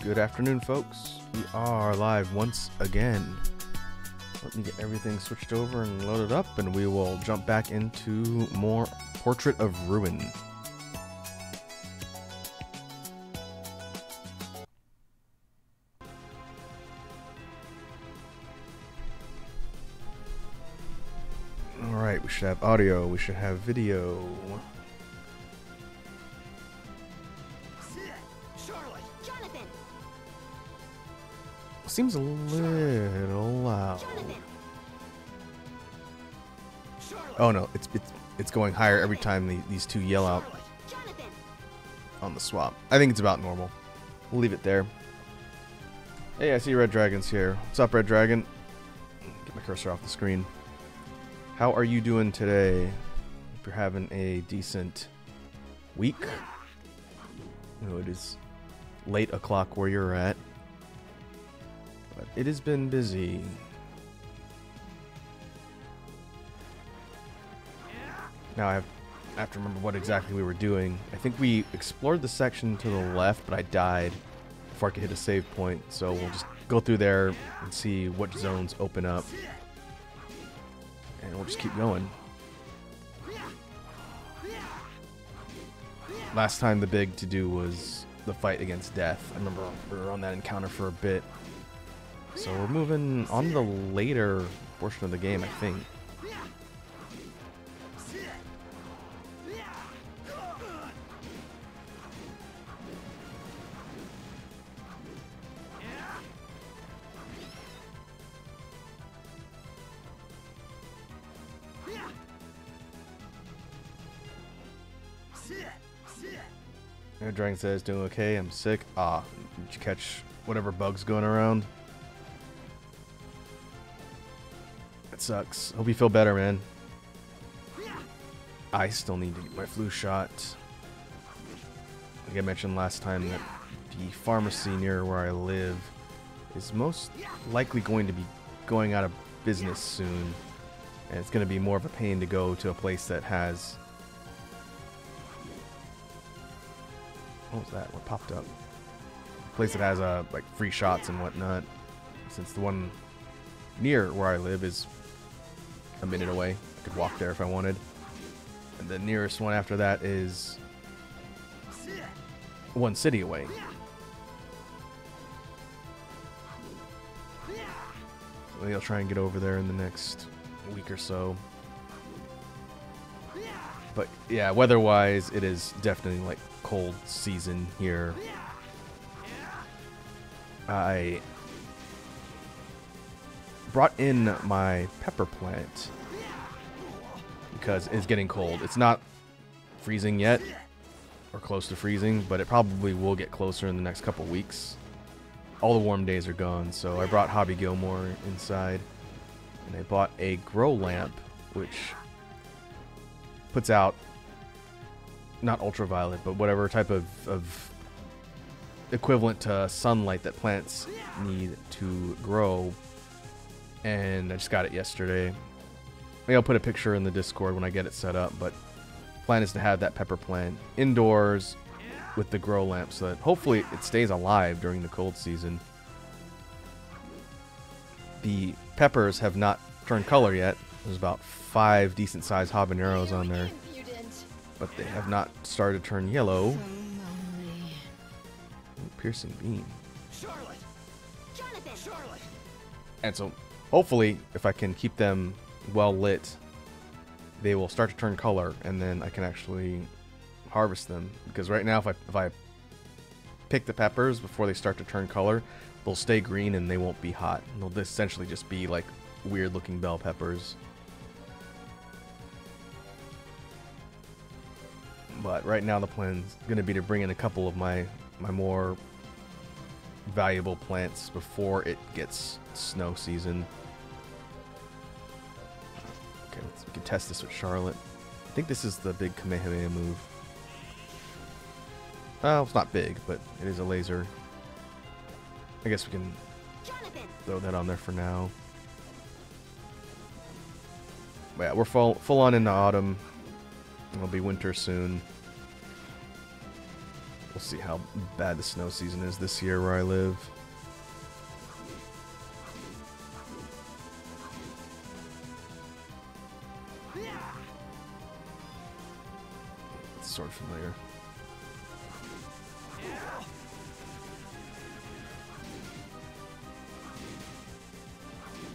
Good afternoon, folks. We are live once again. Let me get everything switched over and loaded up, and we will jump back into more Portrait of Ruin. Alright, we should have audio, we should have video. Seems a little loud. Oh no, it's it's it's going higher every time the, these two yell out on the swap. I think it's about normal. We'll leave it there. Hey, I see Red Dragon's here. What's up, Red Dragon? Get my cursor off the screen. How are you doing today? Hope you're having a decent week. You know, it is late o'clock where you're at. It has been busy. Now I have, I have to remember what exactly we were doing. I think we explored the section to the left, but I died before I could hit a save point. So we'll just go through there and see what zones open up. And we'll just keep going. Last time the big to do was the fight against death. I remember we were on that encounter for a bit. So we're moving on to the later portion of the game, I think. Dragon says, doing okay, I'm sick. Ah, did you catch whatever bug's going around? Sucks. Hope you feel better, man. I still need to get my flu shot. Like I mentioned last time, that the pharmacy near where I live is most likely going to be going out of business soon. And it's going to be more of a pain to go to a place that has What was that? What popped up? A place that has uh like free shots and whatnot. Since the one near where I live is a minute away, I could walk there if I wanted. And the nearest one after that is one city away. Maybe I'll try and get over there in the next week or so. But yeah, weather-wise, it is definitely like cold season here. I brought in my pepper plant because it's getting cold. It's not freezing yet or close to freezing, but it probably will get closer in the next couple weeks. All the warm days are gone, so I brought Hobby Gilmore inside and I bought a grow lamp which puts out not ultraviolet, but whatever type of, of equivalent to sunlight that plants need to grow. And I just got it yesterday. Maybe I'll put a picture in the Discord when I get it set up, but plan is to have that pepper plant indoors with the grow lamp so that hopefully it stays alive during the cold season. The peppers have not turned color yet. There's about five decent sized habaneros on there but they have not started to turn yellow. Ooh, piercing beam. And so, hopefully, if I can keep them well lit, they will start to turn color, and then I can actually harvest them. Because right now, if I if I pick the peppers before they start to turn color, they'll stay green and they won't be hot. They'll essentially just be like weird looking bell peppers. but right now the plan's going to be to bring in a couple of my my more valuable plants before it gets snow season. Okay, let's, we can test this with Charlotte. I think this is the big Kamehameha move. Well, it's not big, but it is a laser. I guess we can throw that on there for now. But yeah, we're full full on into autumn. It'll be winter soon. We'll see how bad the snow season is this year where I live. Sort of familiar.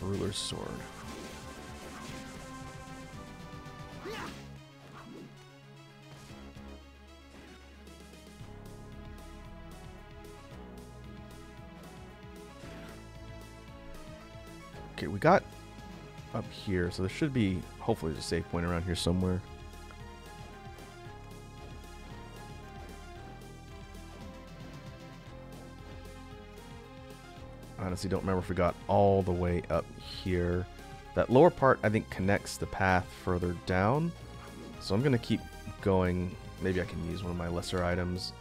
Ruler's sword. Okay, we got up here, so there should be hopefully a safe point around here somewhere. Honestly, don't remember if we got all the way up here. That lower part, I think, connects the path further down. So I'm going to keep going. Maybe I can use one of my lesser items.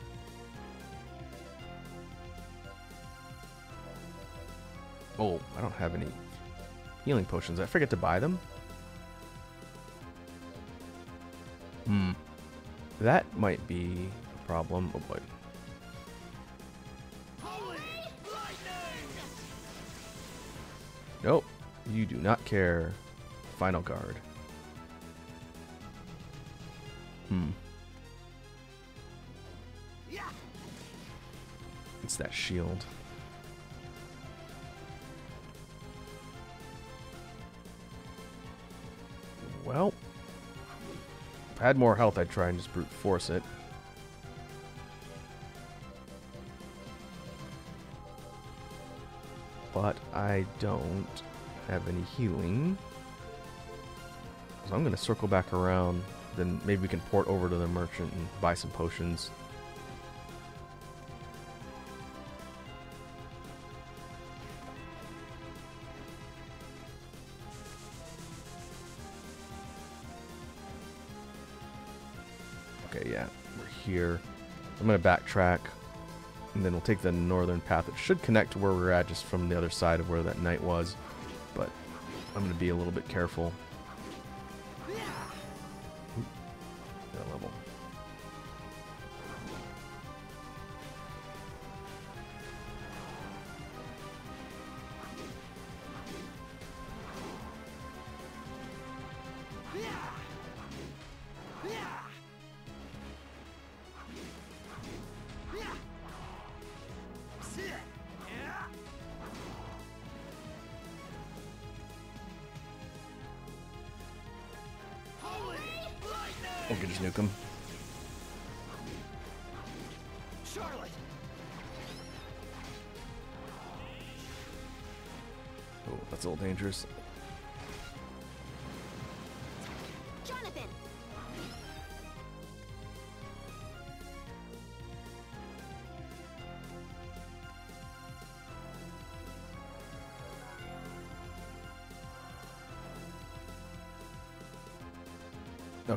Oh, I don't have any healing potions. I forget to buy them. Hmm. That might be a problem. Oh boy. Nope. You do not care. Final guard. Hmm. Yeah. It's that shield. Well, if I had more health, I'd try and just brute force it. But I don't have any healing. So I'm going to circle back around. Then maybe we can port over to the merchant and buy some potions. Okay, yeah, we're here. I'm going to backtrack, and then we'll take the northern path. It should connect to where we're at just from the other side of where that knight was, but I'm going to be a little bit careful.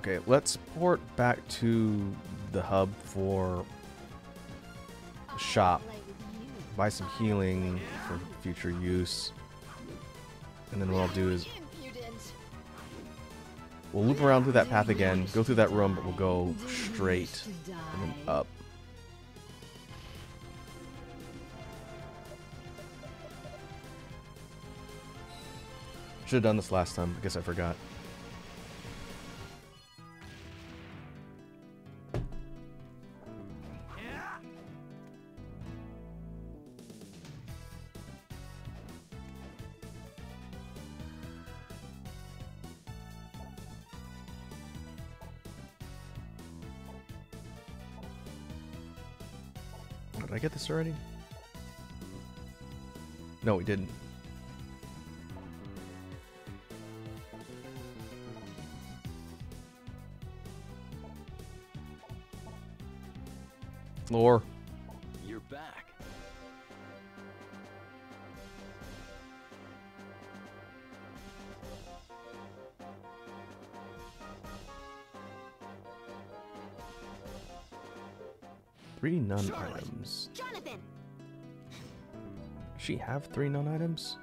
Okay, let's port back to the hub for shop. Buy some healing for future use. And then what I'll do is we'll loop around through that path again, go through that room, but we'll go straight and then up. Should have done this last time. I guess I forgot. This already? No, we didn't. Lore. You're back. Three nun she have three non-items?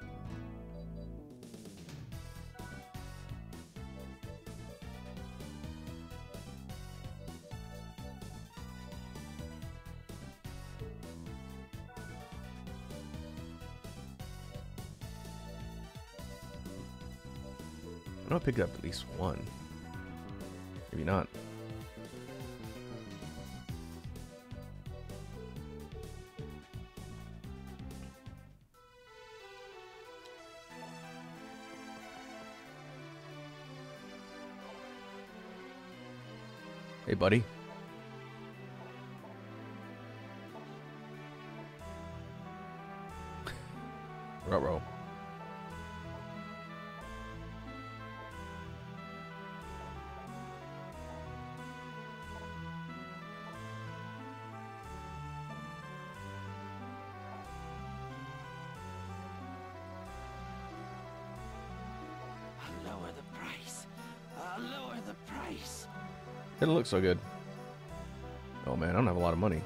I know I picked up at least one. Maybe not. Hey, buddy. It looks so good. Oh man, I don't have a lot of money.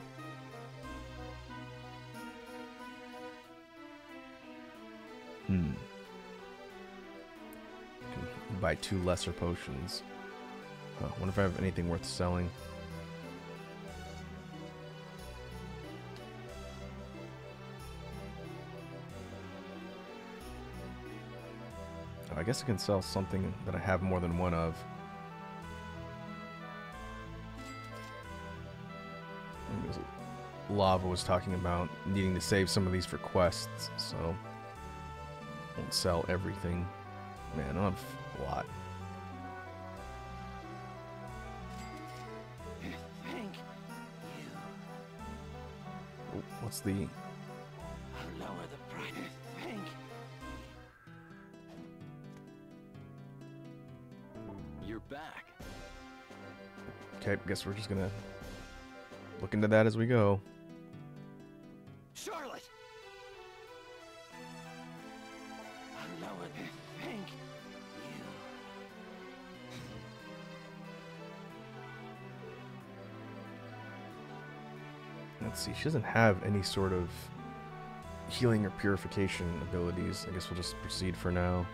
Hmm. Can buy two lesser potions. Huh, wonder if I have anything worth selling. Oh, I guess I can sell something that I have more than one of. Lava was talking about needing to save some of these for quests, so won't sell everything. Man, I don't have a lot. Thank you. What's the I'll lower the price. Thank You're back. okay? Guess we're just gonna look into that as we go. See. She doesn't have any sort of healing or purification abilities. I guess we'll just proceed for now.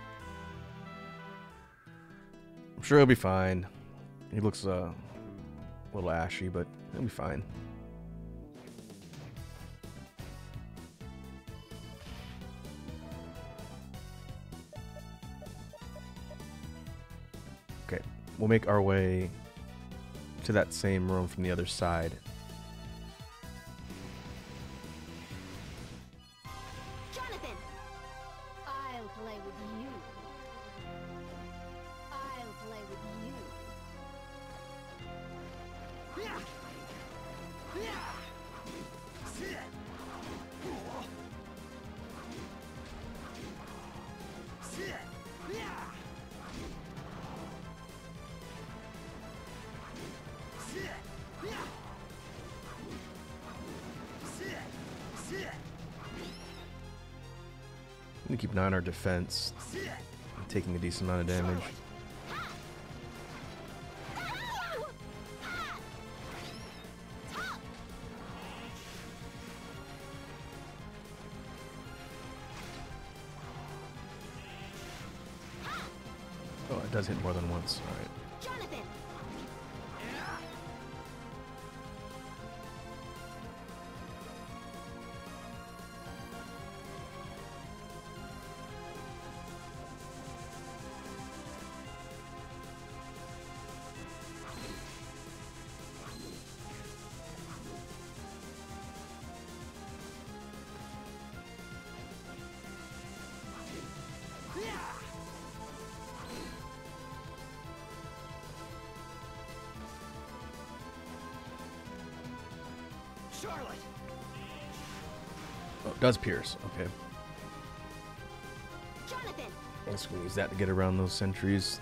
I'm sure he'll be fine. He looks uh, a little ashy, but he'll be fine. Okay, we'll make our way to that same room from the other side. Defense. Taking a decent amount of damage. Oh, it does hit more than once. Alright. Jonathan! Does pierce. Okay. Jonathan! I guess we can use that to get around those sentries.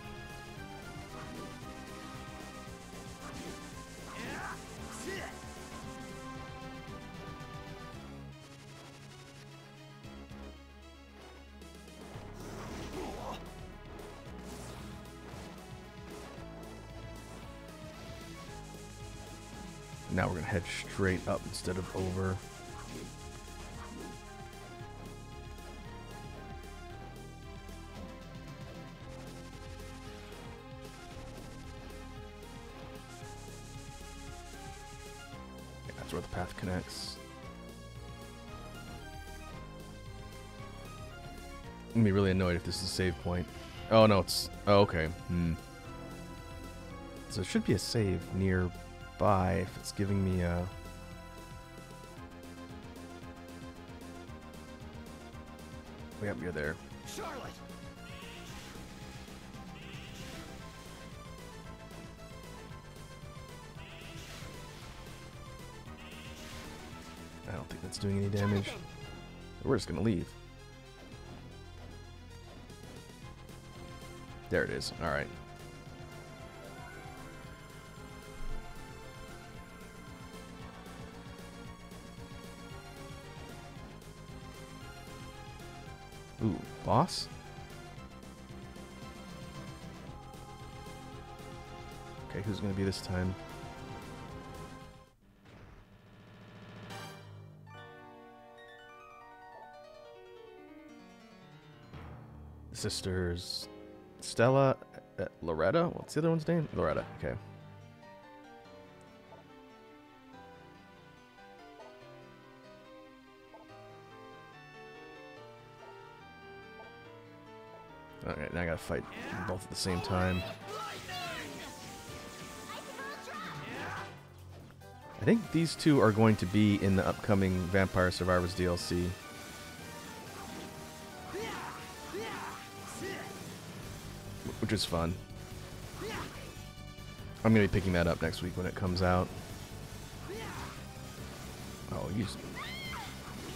Now we're gonna head straight up instead of over. Connects. I'm gonna be really annoyed if this is a save point Oh no, it's oh, okay. Hmm. So it should be a save nearby if it's giving me a. Yep, you're there. Charlotte! I don't think that's doing any damage. We're just gonna leave. There it is. All right. Ooh, boss? Okay, who's gonna be this time? Sisters Stella, uh, Loretta. What's the other one's name? Loretta. Okay. Okay, now I gotta fight both at the same time. I think these two are going to be in the upcoming Vampire Survivors DLC. Which is fun. I'm gonna be picking that up next week when it comes out. Oh, you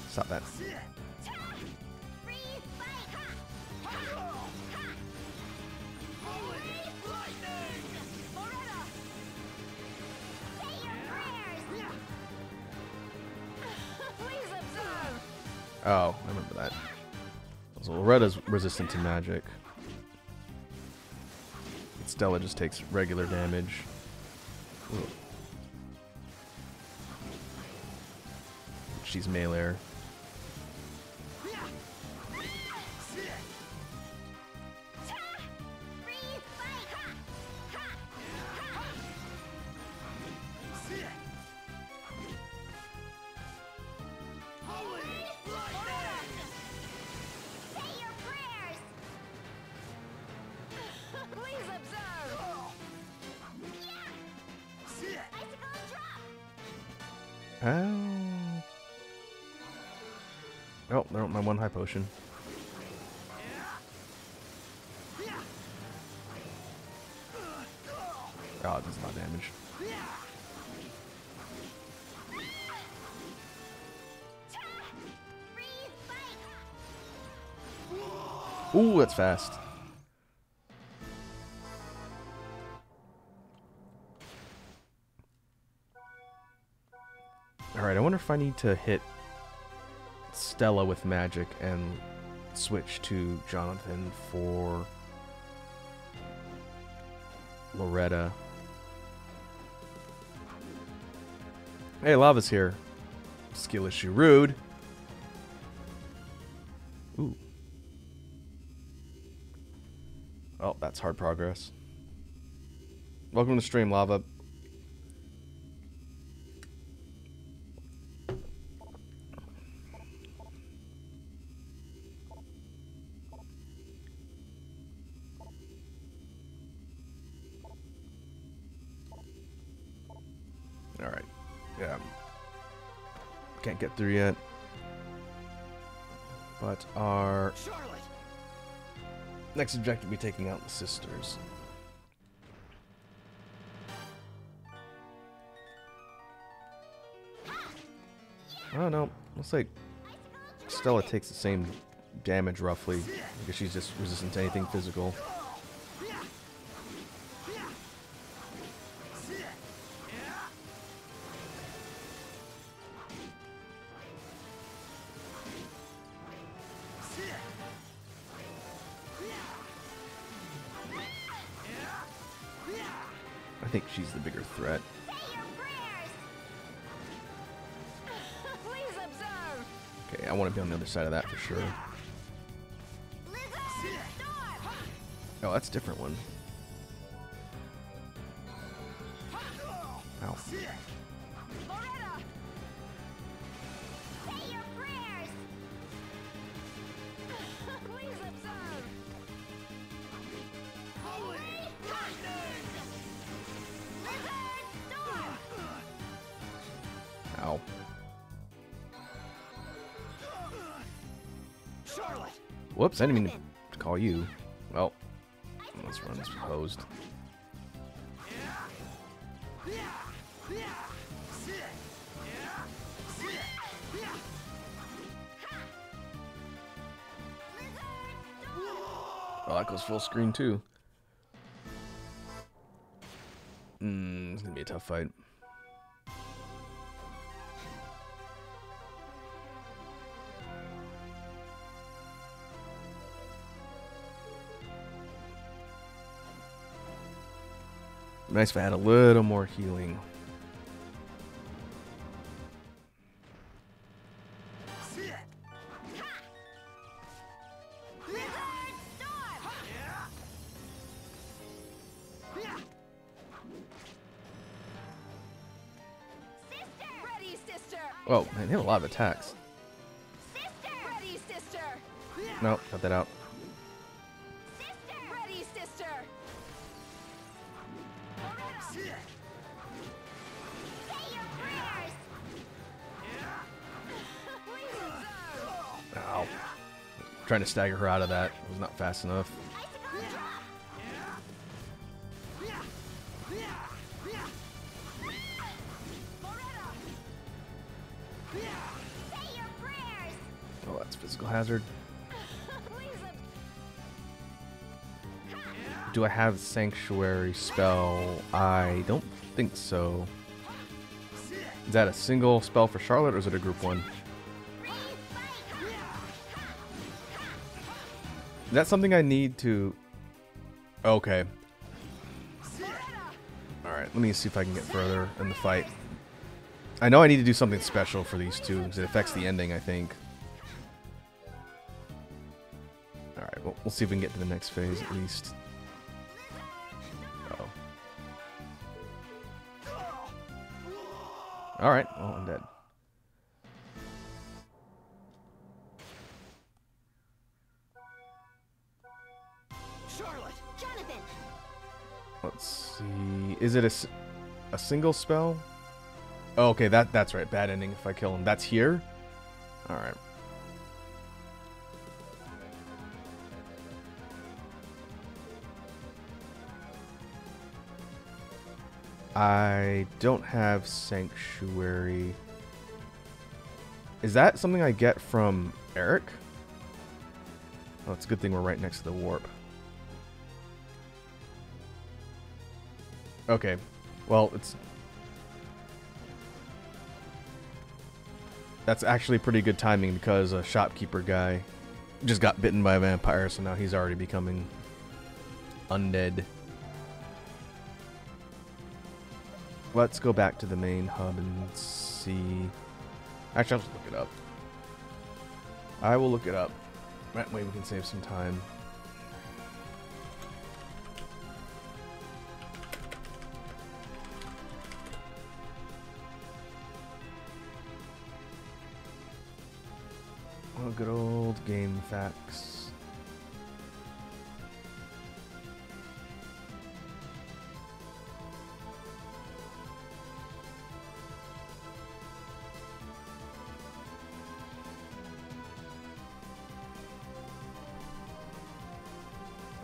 stop that. Oh, I remember that. So Loretta's resistant to magic. Stella just takes regular damage. Ooh. She's melee. That's fast. Alright, I wonder if I need to hit Stella with magic and switch to Jonathan for Loretta. Hey, Lava's here. Skill issue. Rude. That's hard progress. Welcome to stream, Lava. Alright. Yeah. Can't get through yet. But our Charlotte! Next objective will be taking out the sisters. Oh no, looks like Stella takes the same damage roughly. because she's just resistant to anything physical. Threat. Say your prayers! Please observe! Okay, I want to be on the other side of that for sure. Oh, that's a different one. Ow. Whoops, I didn't mean to call you. Well, let's run this hosed. Oh, that goes full screen too. Hmm, it's gonna be a tough fight. Nice if I had a little more healing. Sister! Ready, sister! Oh, man, they have a lot of attacks. Sister! Ready, sister! Nope, cut that out. Trying to stagger her out of that was not fast enough. Icicle drop! Loretta! Say your prayers! Oh, that's physical hazard. Do I have Sanctuary spell? I don't think so. Is that a single spell for Charlotte or is it a group one? Is that something I need to... Okay. Alright, let me see if I can get further in the fight. I know I need to do something special for these two, because it affects the ending, I think. Alright, well, we'll see if we can get to the next phase at least. It a single spell? Oh, okay, that that's right. Bad ending if I kill him. That's here? Alright. I don't have Sanctuary. Is that something I get from Eric? Oh, it's a good thing we're right next to the warp. Okay. Well, it's That's actually pretty good timing because a shopkeeper guy just got bitten by a vampire, so now he's already becoming undead. Let's go back to the main hub and see. Actually, I'll just look it up. I will look it up. That way we can save some time. Good old game facts.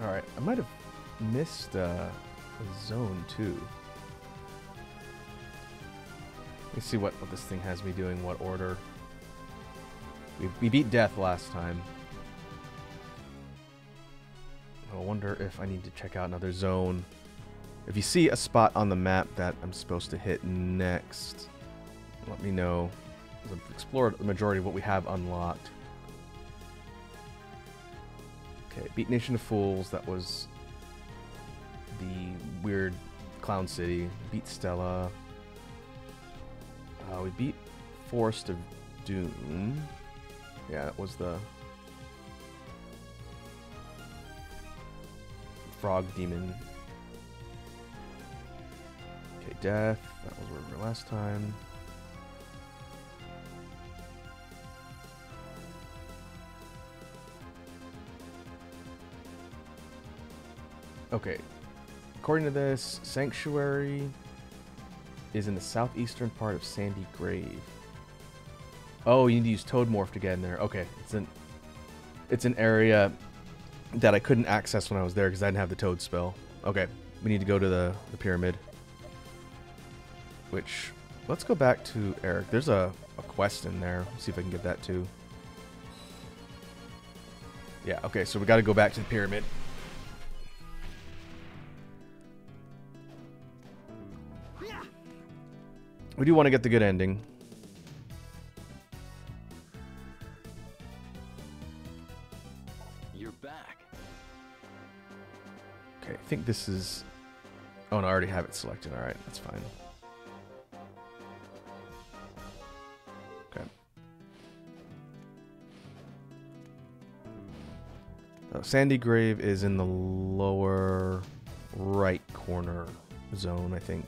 Alright, I might have missed uh, a zone too. Let me see what, what this thing has me doing, what order. We, we beat death last time. I wonder if I need to check out another zone. If you see a spot on the map that I'm supposed to hit next, let me know. I've explored the majority of what we have unlocked. Okay, beat Nation of Fools. That was the weird clown city. Beat Stella. Uh, we beat Forest of Doom. Yeah, that was the frog demon. Okay, death. That was where we were last time. Okay. According to this, Sanctuary is in the southeastern part of Sandy Grave. Oh, you need to use Toad Morph to get in there. Okay, it's an it's an area that I couldn't access when I was there because I didn't have the toad spell. Okay, we need to go to the, the pyramid. Which, let's go back to Eric. There's a, a quest in there. Let's see if I can get that too. Yeah, okay, so we got to go back to the pyramid. We do want to get the good ending. Think this is... Oh, no, I already have it selected. Alright, that's fine. Okay. Uh, Sandy Grave is in the lower right corner zone, I think.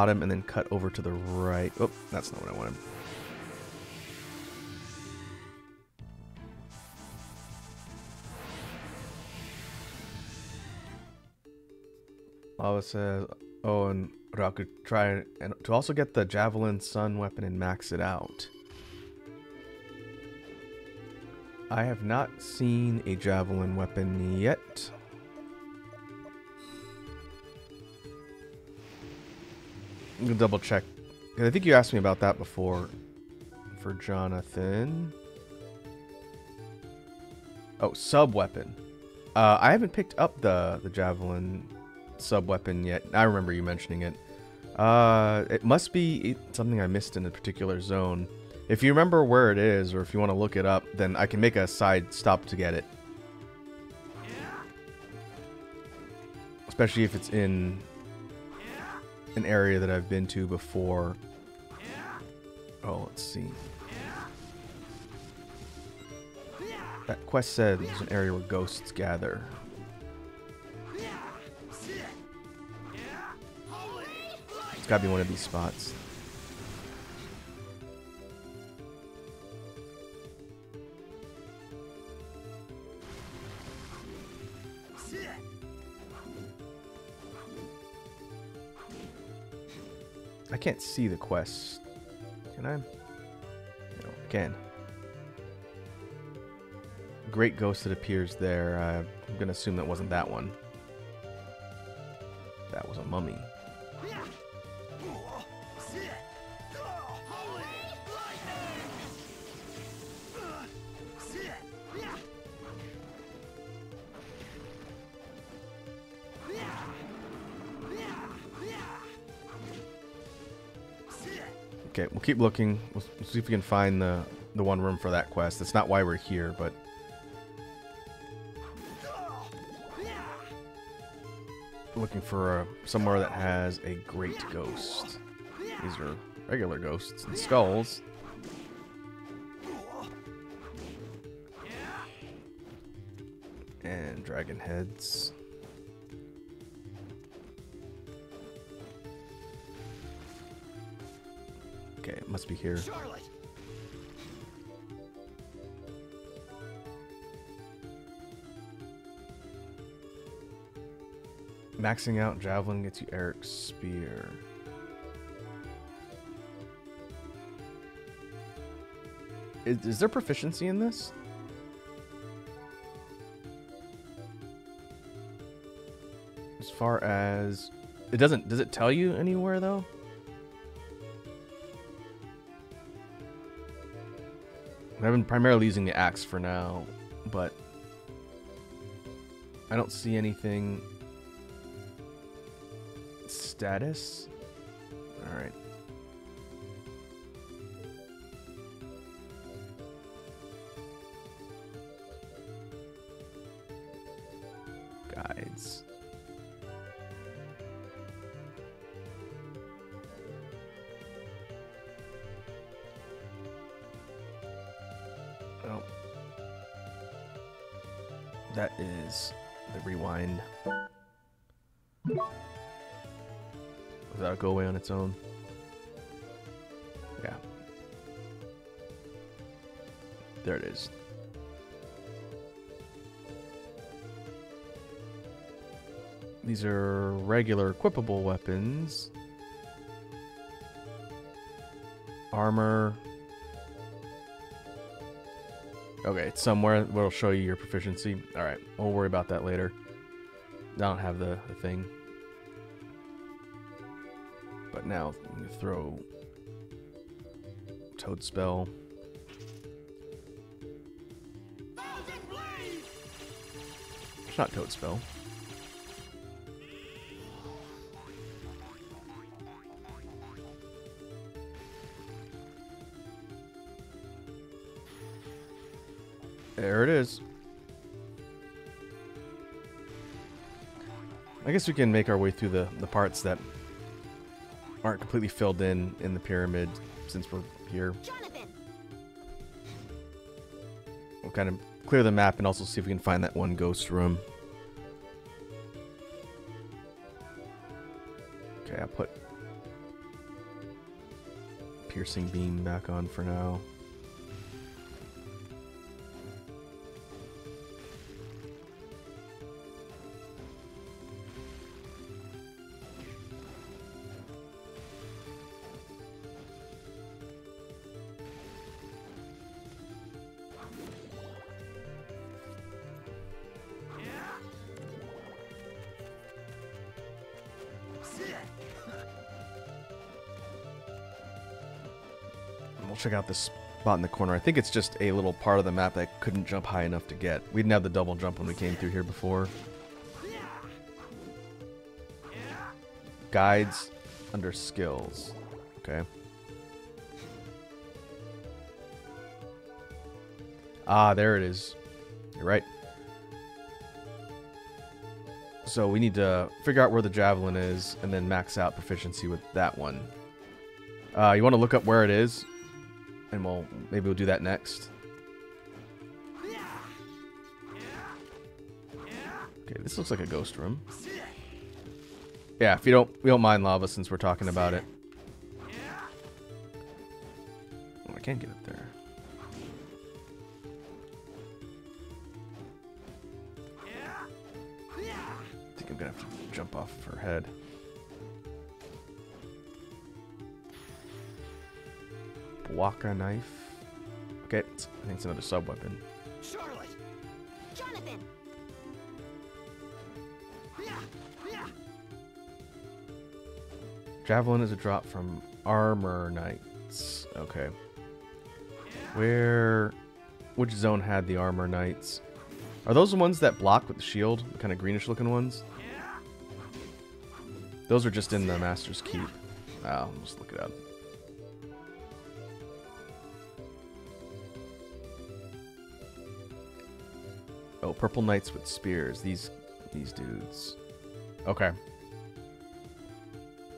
Bottom and then cut over to the right. Oh, that's not what I wanted. Lava says, oh, and Rakku try and to also get the Javelin sub weapon and max it out. I have not seen a javelin weapon yet. I'm gonna double check. I think you asked me about that before for Jonathan. Oh, sub weapon. Uh, I haven't picked up the the javelin sub weapon yet. I remember you mentioning it. Uh, it must be something I missed in a particular zone. If you remember where it is, or if you want to look it up, then I can make a side stop to get it. Especially if it's in an area that I've been to before. Oh, let's see. That quest said there's an area where ghosts gather. It's gotta be one of these spots. Can't see the quest. Can I? No, I can. Great ghost that appears there. Uh, I'm gonna assume that wasn't that one. That was a mummy. Keep looking. We'll, see if we can find the the one room for that quest. That's not why we're here, but looking for a, somewhere that has a great ghost. These are regular ghosts and skulls. And dragon heads. Must be here. Charlotte! Maxing out javelin gets you Eric's spear. Is, is there proficiency in this? As far as it doesn't does it tell you anywhere though? I've been primarily using the axe for now, but I don't see anything status. Its? Yeah. There it is. These are regular equipable weapons. Armor. Okay, it's somewhere where it'll show you your proficiency. Alright, we'll worry about that later. I don't have the, the thing. Now, throw Toad Spell. Not Toad Spell. There it is. I guess we can make our way through the, the parts that aren't completely filled in in the pyramid since we're here. Jonathan! We'll kind of clear the map and also see if we can find that one ghost room. Okay, I'll put piercing beam back on for now. Check out this spot in the corner. I think it's just a little part of the map that I couldn't jump high enough to get. We didn't have the double jump when we came through here before. Guides under skills. Okay. Ah, there it is. You're right. So we need to figure out where the javelin is and then max out proficiency with that one. Uh, you want to look up where it is, and we'll maybe we'll do that next. Okay, this looks like a ghost room. Yeah, if you don't we don't mind lava since we're talking about it. Oh, I can't get up there. I think I'm gonna have to jump off her head. Bwaka knife. Okay, I think it's another sub weapon. Charlotte! Jonathan! Javelin is a drop from armor knights. Okay. Where which zone had the armor knights? Are those the ones that block with the shield? The kind of greenish looking ones? Those are just in the Master's Keep. Oh, I'll just look it up. Oh, purple knights with spears. These these dudes. Okay.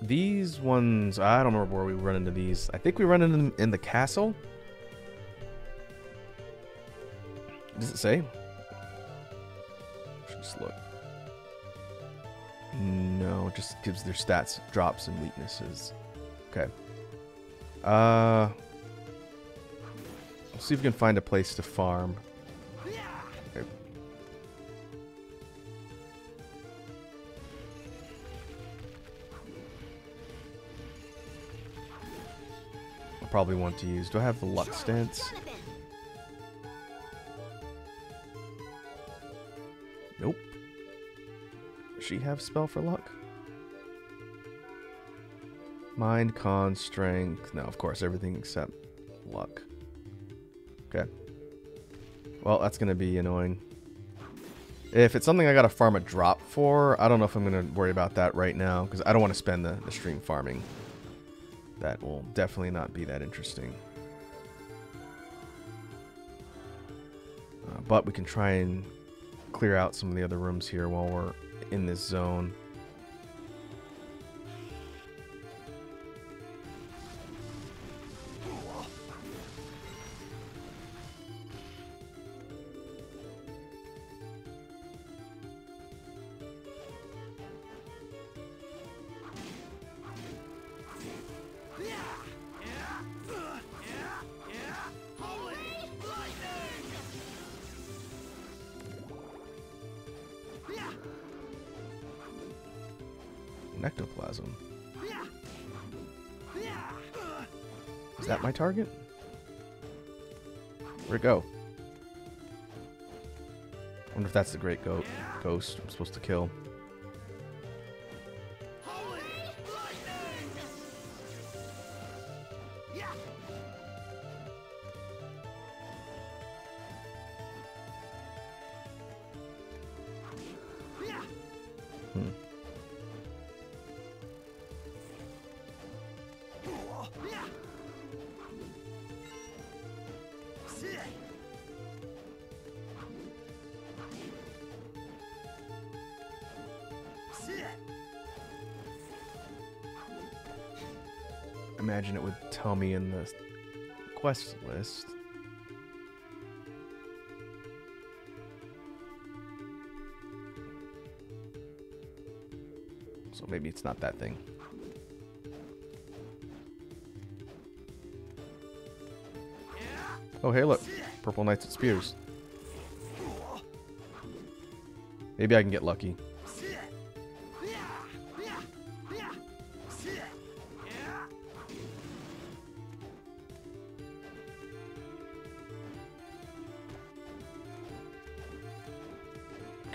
These ones, I don't remember where we run into these. I think we run into them in the castle. Does it say? Just look. No, it just gives their stats, drops, and weaknesses. Okay. Uh, let's see if we can find a place to farm. Probably want to use. Do I have the luck stance? Nope. Does she have spell for luck? Mind, con, strength. No, of course, everything except luck. Okay. Well, that's going to be annoying. If it's something I got to farm a drop for, I don't know if I'm going to worry about that right now, because I don't want to spend the, the stream farming. That will definitely not be that interesting. Uh, but we can try and clear out some of the other rooms here while we're in this zone. Is that my target? Where'd it go? wonder if that's the great goat ghost I'm supposed to kill. Quest list. So maybe it's not that thing. Oh, hey, look. Purple Knights with Spears. Maybe I can get lucky.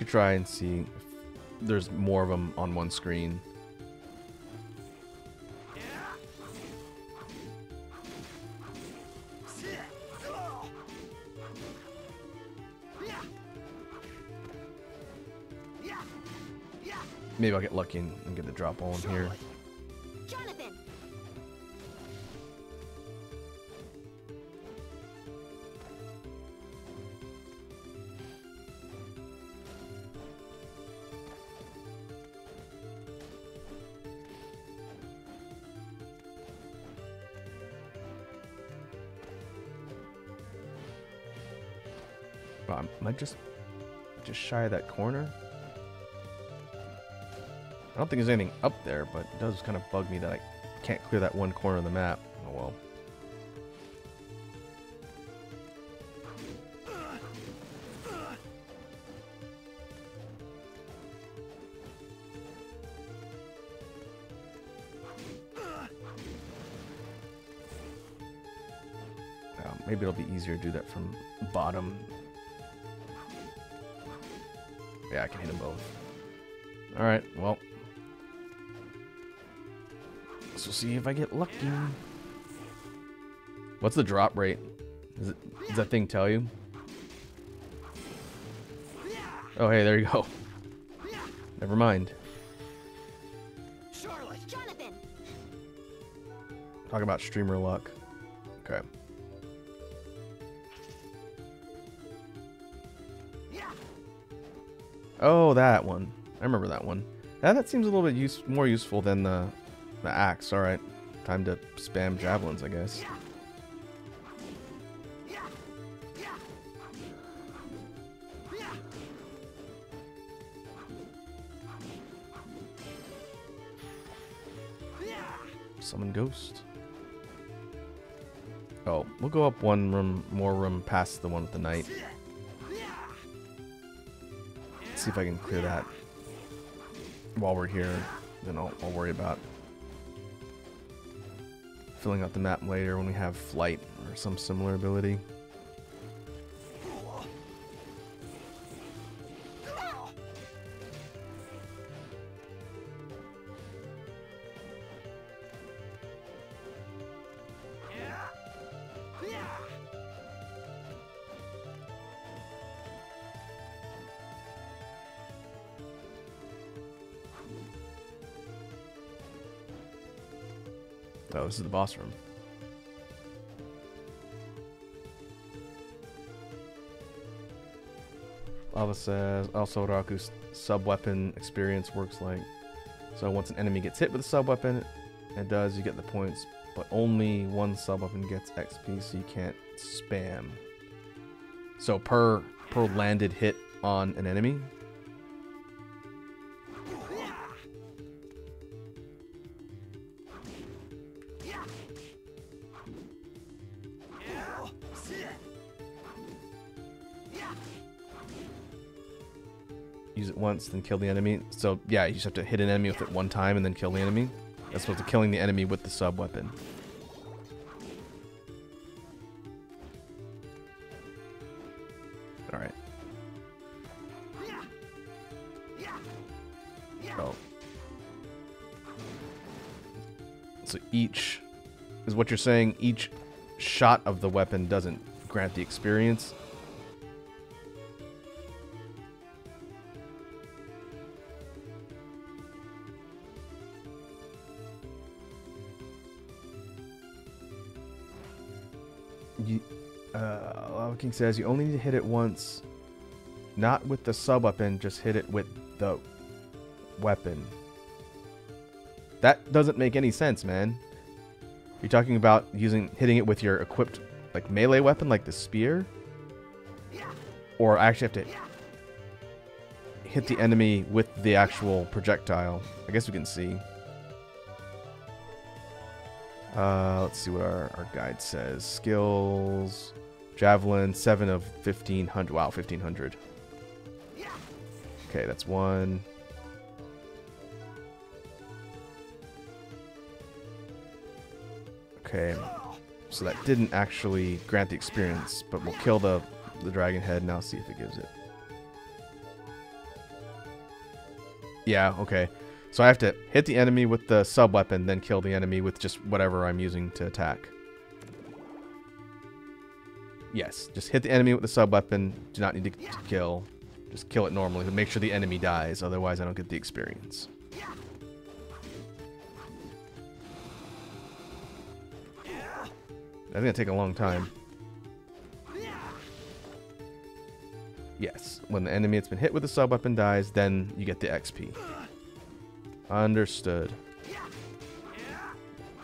Could try and see if there's more of them on one screen. Maybe I'll get lucky and, and get the drop on here. Shy of that corner? I don't think there's anything up there, but it does kind of bug me that I can't clear that one corner of the map. Oh well. Maybe it'll be easier to do that from bottom. I can hit them both. Alright, well. So see if I get lucky. What's the drop rate? Is it, does that thing tell you? Oh, hey, there you go. Never mind. Talk about streamer luck. Oh, that one. I remember that one. Yeah, that seems a little bit use more useful than the the axe. All right, time to spam javelins, I guess. Summon ghost. Oh, we'll go up one room, more room past the one with the knight. See if I can clear that while we're here. Then I'll, I'll worry about filling out the map later when we have flight or some similar ability. Oh, this is the boss room. Lava says also Rakku's sub weapon experience works like so once an enemy gets hit with a sub weapon, it does you get the points, but only one sub weapon gets XP, so you can't spam. So per per landed hit on an enemy, once, then kill the enemy. So yeah, you just have to hit an enemy with it one time and then kill the enemy. As opposed to killing the enemy with the sub weapon. All right. Oh. So each is what you're saying. Each shot of the weapon doesn't grant the experience. Says you only need to hit it once, not with the sub weapon. Just hit it with the weapon. That doesn't make any sense, man. You're talking about using hitting it with your equipped like melee weapon, like the spear, or I actually have to hit the enemy with the actual projectile. I guess we can see. Uh, let's see what our, our guide says. Skills, javelin, seven of fifteen hundred. Wow, fifteen hundred. Okay, that's one. Okay, so that didn't actually grant the experience, but we'll kill the the dragon head now. See if it gives it. Yeah. Okay. So I have to hit the enemy with the sub weapon, then kill the enemy with just whatever I'm using to attack. Yes, just hit the enemy with the sub weapon. Do not need to, kill. Just kill it normally to make sure the enemy dies. Otherwise, I don't get the experience. That's gonna take a long time. Yes, when the enemy that's been hit with the sub weapon dies, then you get the XP. Understood.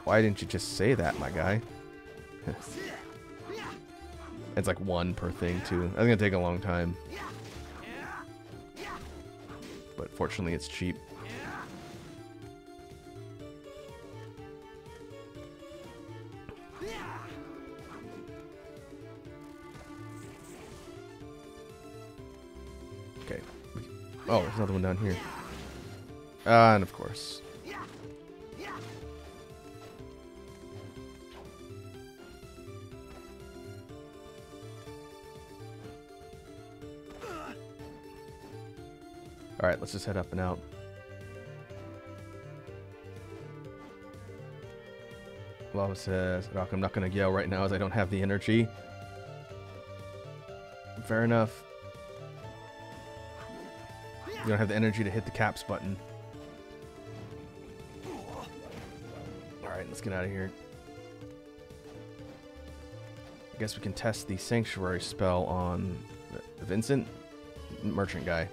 Why didn't you just say that, my guy? It's like one per thing, too. That's gonna take a long time. But fortunately, it's cheap. Okay. Oh, there's another one down here. Uh, and of course. Alright, let's just head up and out. Lava says, Rock, I'm not going to yell right now as I don't have the energy. Fair enough. You don't have the energy to hit the caps button. Alright, let's get out of here. I guess we can test the Sanctuary spell on Vincent, merchant guy.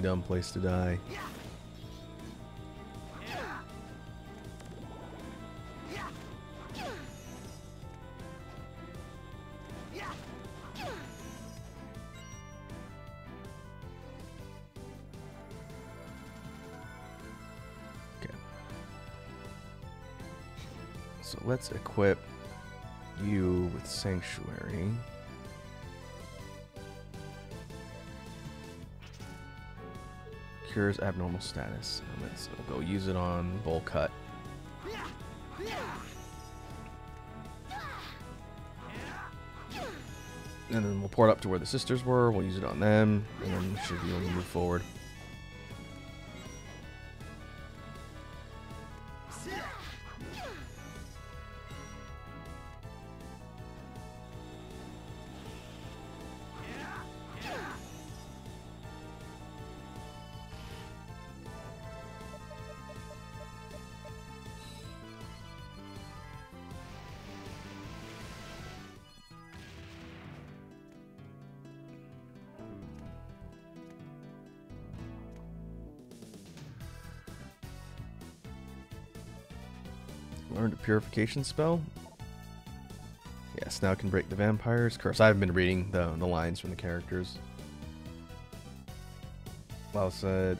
Really dumb place to die. Let's equip you with Sanctuary. Abnormal status. And let's go use it on Bowl Cut. And then we'll pour it up to where the sisters were. We'll use it on them, and then we should be able to move forward. Spell. Yes, now I can break the vampire's curse. I've been reading the, the lines from the characters. Well said.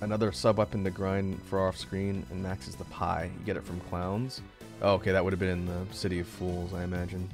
Another sub weapon to grind for off screen and maxes the pie. You get it from clowns. Oh, okay, that would have been in the City of Fools, I imagine.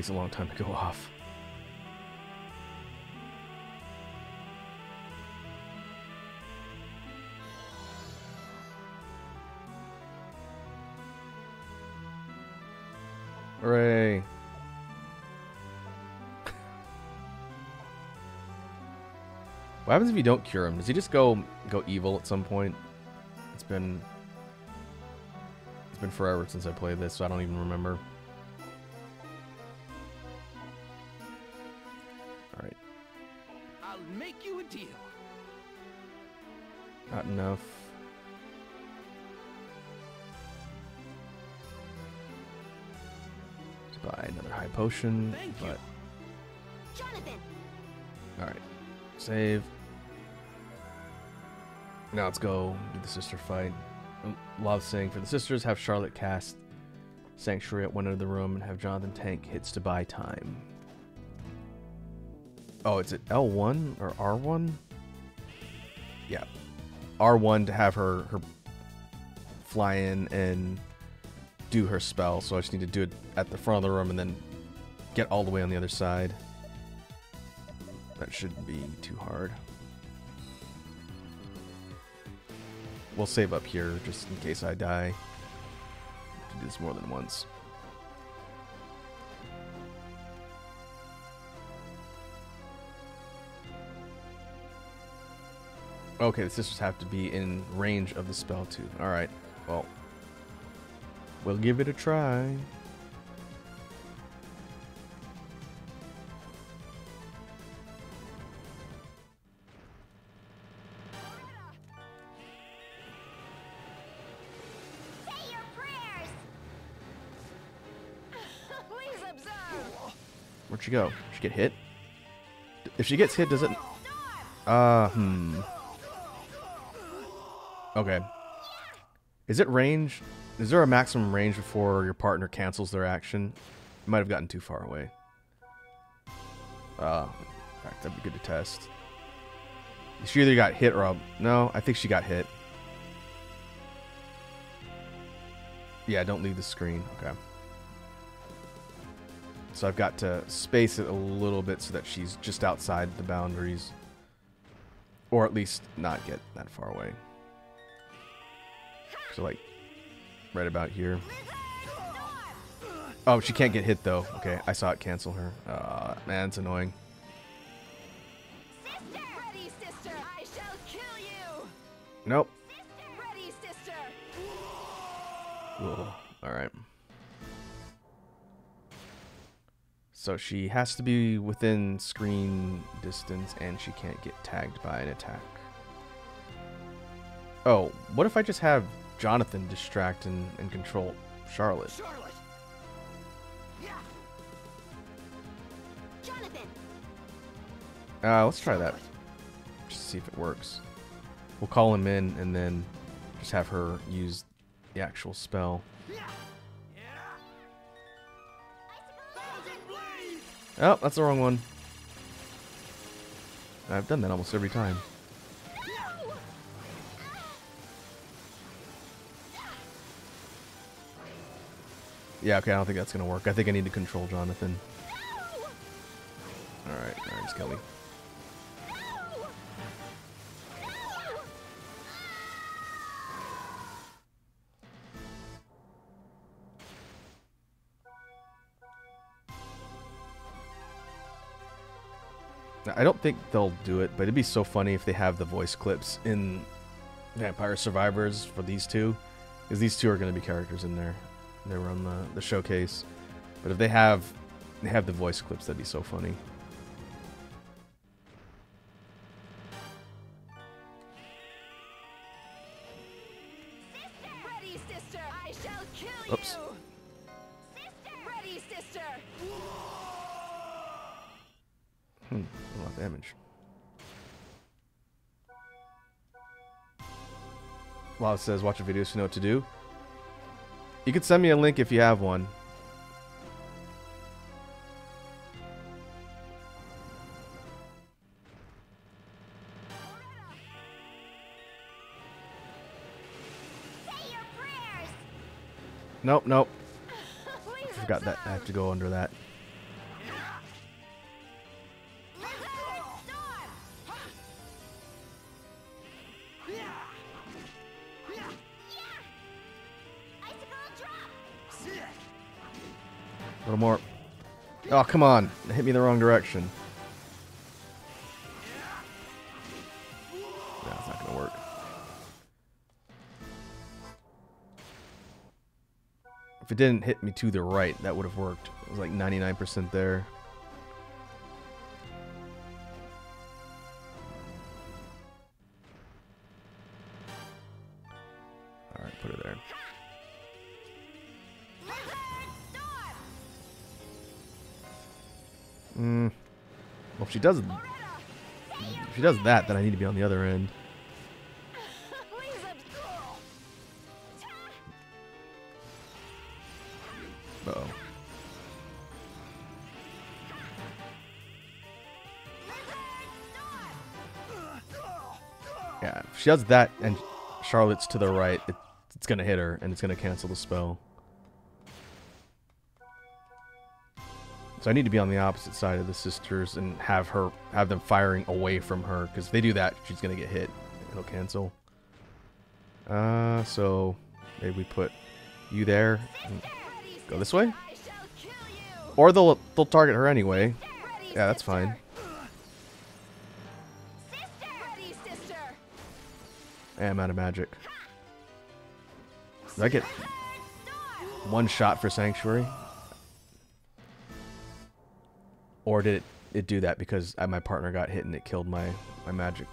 Takes a long time to go off. Hooray. What happens if you don't cure him? Does he just go go evil at some point? It's been it's been forever since I played this, so I don't even remember. Potion, but Jonathan! all right, save. Now let's go do the sister fight. Oh, Love saying for the sisters, have Charlotte cast Sanctuary at one end of the room and have Jonathan tank hits to buy time. Oh, is it L1 or R1? Yeah. R1 to have her her fly in and do her spell. So I just need to do it at the front of the room and then get all the way on the other side. That shouldn't be too hard. We'll save up here just in case I die. Do this more than once. Okay, the sisters have to be in range of the spell too. Alright, well. We'll give it a try. Where'd she go? She get hit? If she gets hit, does it... Uh, hmm. Okay. Is it range? Is there a maximum range before your partner cancels their action? You might have gotten too far away. Uh, fact, that'd be good to test. She either got hit or... No, I think she got hit. Yeah, don't leave the screen. Okay. So I've got to space it a little bit so that she's just outside the boundaries. Or at least not get that far away. So like right about here. Oh, she can't get hit though. Okay, I saw it cancel her. Uh, man, it's annoying. Sister! Ready, sister! I shall kill you! Nope. Ready, sister! All right. So she has to be within screen distance and she can't get tagged by an attack. Oh, what if I just have Jonathan distract and, and control Charlotte? Charlotte! Yeah! Jonathan! Uh, let's try that. Just see if it works. We'll call him in and then just have her use the actual spell. Yeah! Oh, that's the wrong one. I've done that almost every time. Yeah, okay, I don't think that's gonna work. I think I need to control Jonathan. Alright, alright, me. I don't think they'll do it, but it'd be so funny if they have the voice clips in Vampire Survivors for these two. Because these two are going to be characters in there. They were on the, the showcase. But if they have they have the voice clips, that'd be so funny. Ready, sister. I shall kill Oops. It says watch a video so you know what to do. You could send me a link if you have one. Say your prayers. Nope, nope. Please Forgot that. I have to go under that. More. Oh, come on. It hit me the wrong direction. It's not going to work. If it didn't hit me to the right, that would have worked. It was like 99% there. Does, if she does that, then I need to be on the other end. Uh oh. Yeah, if she does that and Charlotte's to the right, it, it's gonna hit her and it's gonna cancel the spell. So I need to be on the opposite side of the sisters and have her have them firing away from her because if they do that, she's gonna get hit. It'll cancel. Uh, so maybe we put you there. Go this way, or they'll they'll target her anyway. Yeah, that's fine. I'm out of magic. Did I get one shot for Sanctuary? Or did it, it do that because uh, my partner got hit and it killed my, my magic?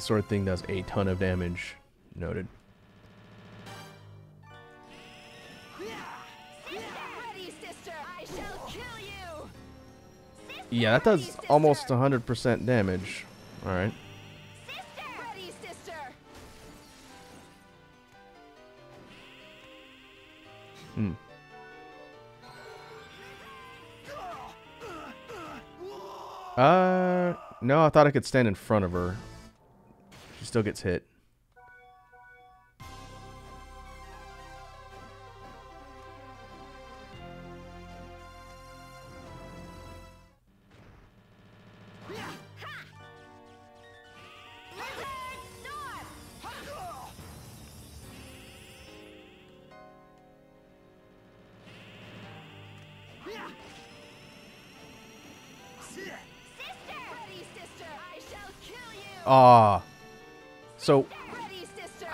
Alright, sort of thing does a ton of damage. Noted. Yeah, that does almost 100% damage. Alright. Hmm. Uh, no, I thought I could stand in front of her. Still gets hit.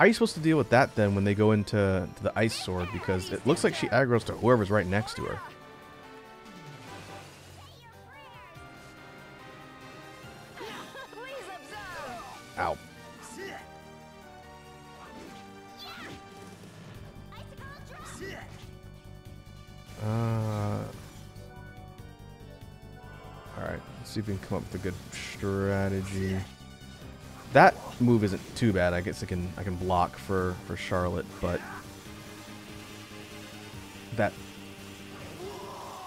Are you supposed to deal with that then when they go into to the ice sword? Because it looks like she aggroes to whoever's right next to her. Ow. Uh. Alright, let's see if we can come up with a good strategy. That move isn't too bad. I guess I can I can block for for Charlotte, but that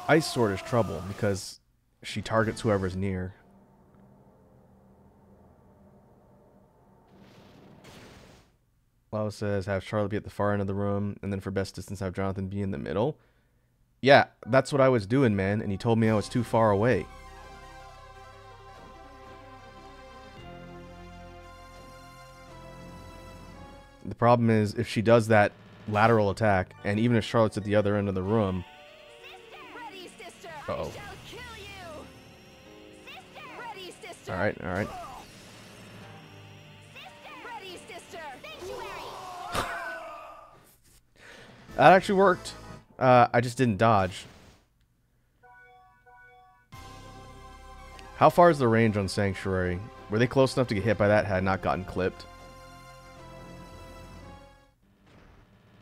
ice sword is trouble because she targets whoever's near. Lau says have Charlotte be at the far end of the room, and then for best distance have Jonathan be in the middle. Yeah, that's what I was doing, man, and he told me I was too far away. Problem is if she does that lateral attack, and even if Charlotte's at the other end of the room, Uh-oh. I shall kill you. Sister. Ready, sister. all right, all right. Sister. Ready, sister. Sanctuary. That actually worked. Uh, I just didn't dodge. How far is the range on Sanctuary? Were they close enough to get hit by that had I not gotten clipped?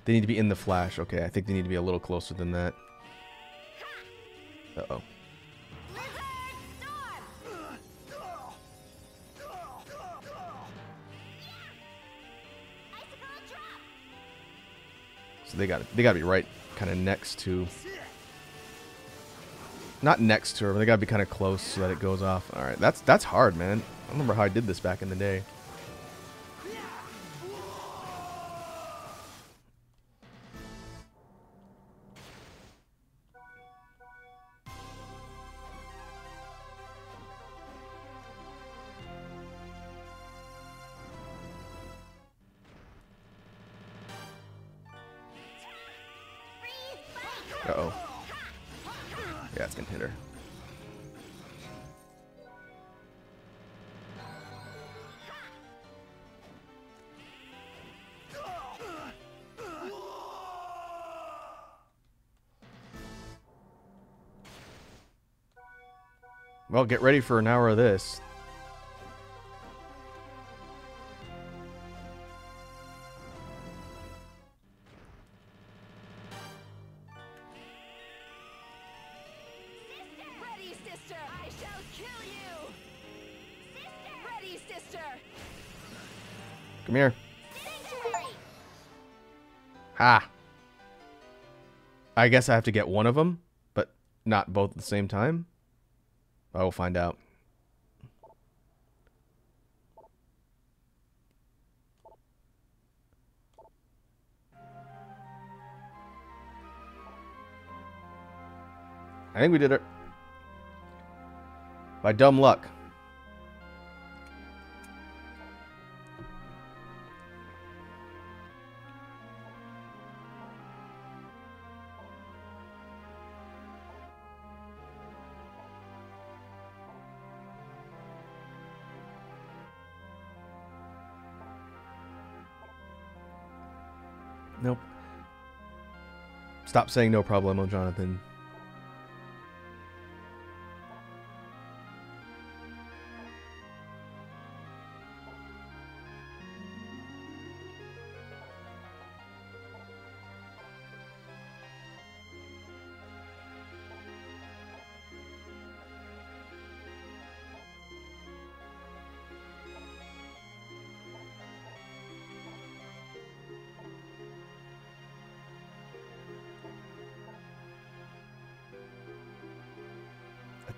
They need to be in the flash. Okay, I think they need to be a little closer than that. Uh-oh. So they got they got to be right kind of next to not next to her, but they got to be kind of close so that it goes off. All right. That's that's hard, man. I remember how I did this back in the day. Get ready for an hour of this. I shall kill you. Sister. Ready, sister. Come here. Ha! I guess I have to get one of them, but not both at the same time. I will find out. I think we did it. By dumb luck. Stop saying no problemo, Jonathan.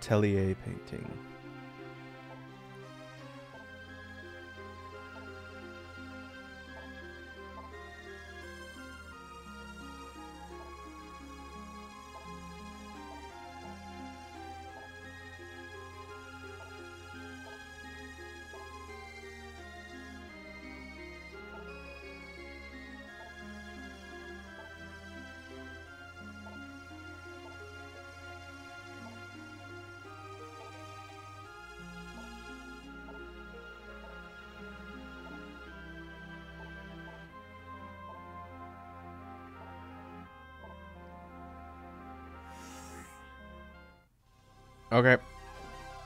Atelier painting.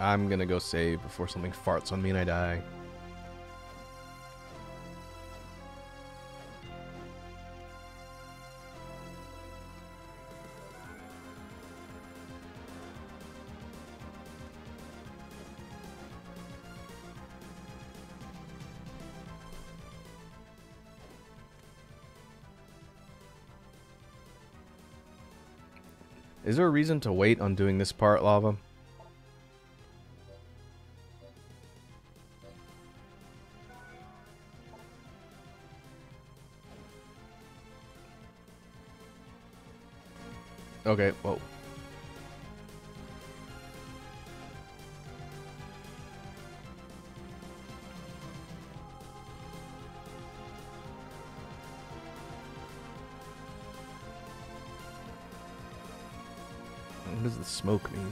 I'm gonna go save before something farts on me and I die. Is there a reason to wait on doing this part, Lava? Okay, whoa. What does the smoke mean?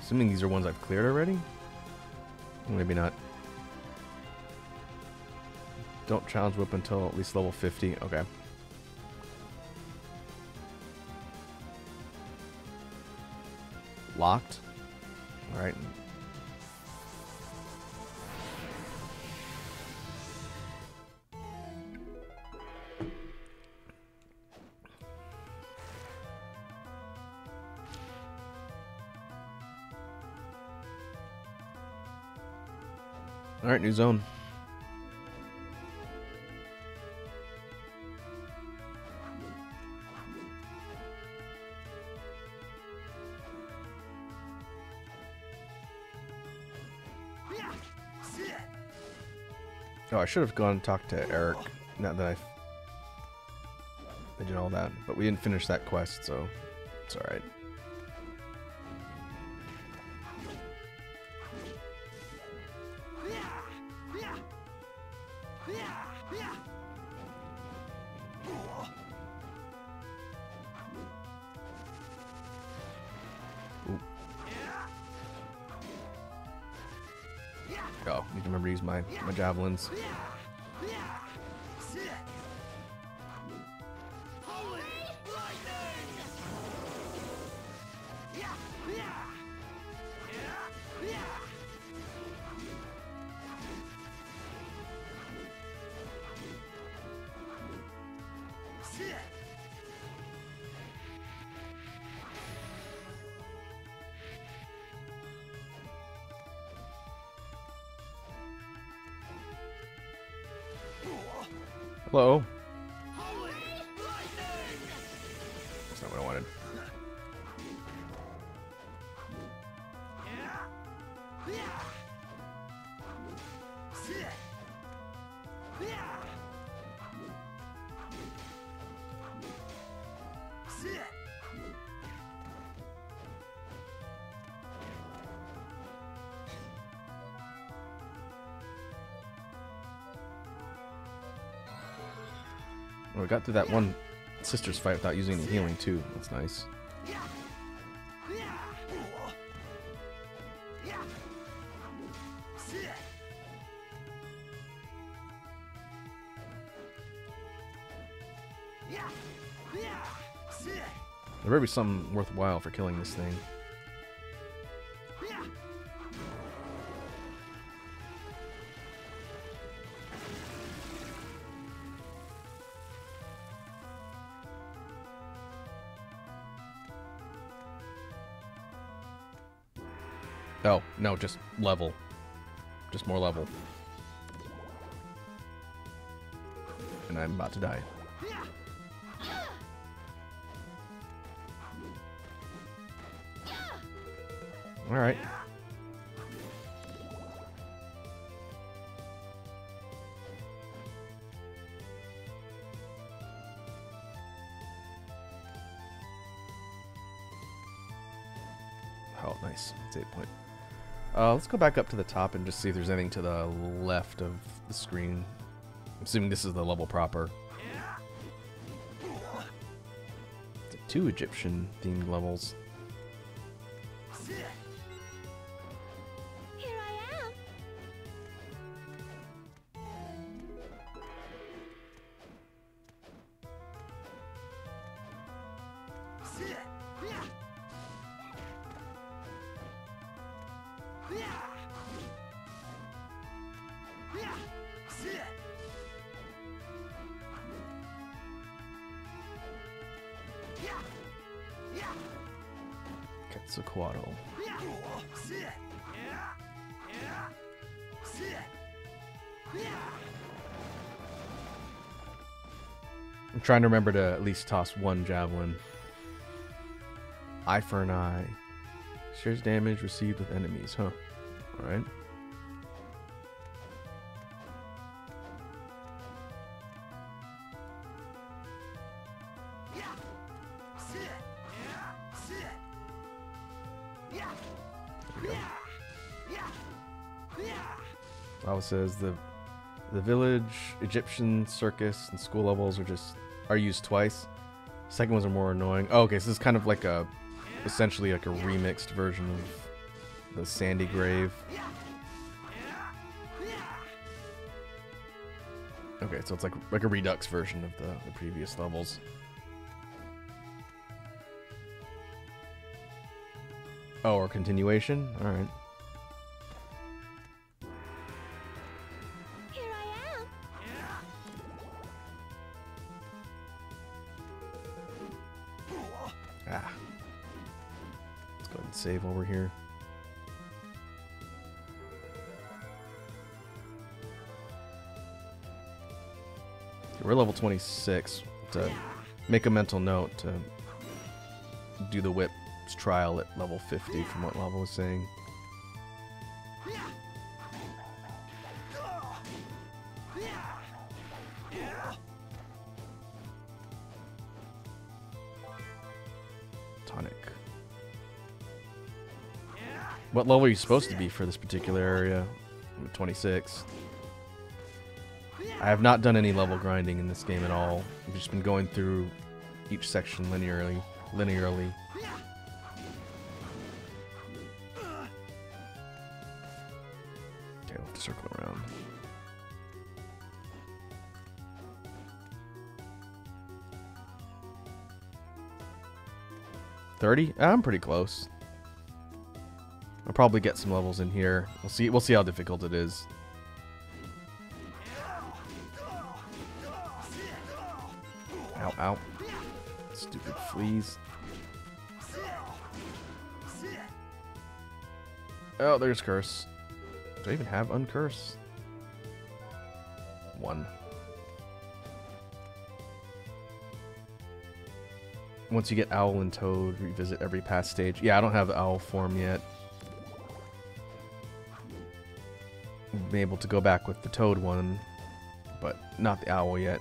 Assuming these are ones I've cleared already? Maybe not. Don't challenge whip until at least level 50. Okay. Locked. Alright. Alright, new zone. Should have gone and talked to Eric. now that I, I did all that, but we didn't finish that quest, so it's all my, javelins. Got through that one sisters fight without using any healing too. That's nice. There better be something worthwhile for killing this thing. No, just level. Just more level. And I'm about to die. Alright. Uh, let's go back up to the top and just see if there's anything to the left of the screen. I'm assuming this is the level proper. Two Egyptian themed levels. I'm trying to remember to at least toss one javelin. Eye for an eye. Shares damage received with enemies, huh? Alright. Says the the village, Egyptian circus, and school levels are just are used twice. Second ones are more annoying. Oh, okay, so this is kind of like a essentially like a remixed version of the Sandy Grave. Okay, so it's like like a redux version of the, the previous levels. Oh, or continuation? Alright. 26. To make a mental note to do the whip trial at level 50 from what Lava was saying. Tonic. What level are you supposed to be for this particular area? I'm at 26. I have not done any level grinding in this game at all. I've just been going through each section linearly. Linearly. Okay, we'll have to circle around. Thirty? Ah, I'm pretty close. I'll probably get some levels in here. We'll see. We'll see how difficult it is. Fleas. Oh, there's curse. Do I even have uncurse? One. Once you get Owl and Toad, revisit every past stage. Yeah, I don't have Owl form yet. Been able to go back with the Toad one, but not the Owl yet.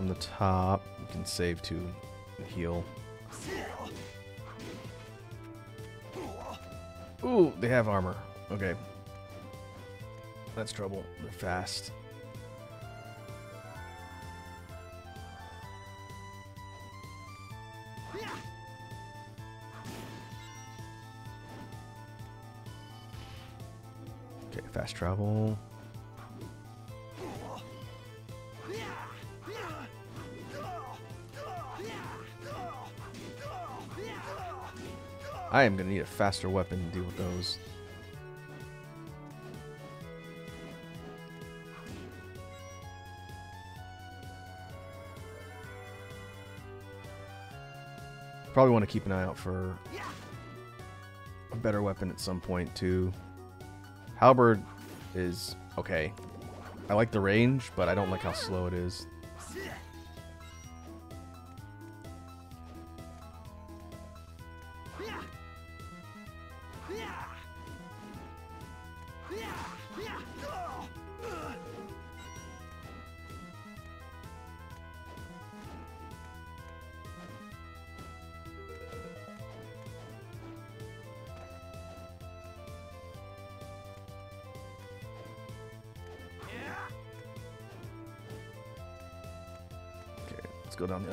From the top. You can save to heal. Ooh, they have armor. Okay. That's trouble. They're fast. Okay, fast travel. I am gonna need a faster weapon to deal with those. Probably want to keep an eye out for a better weapon at some point too. Halberd is okay. I like the range, but I don't like how slow it is.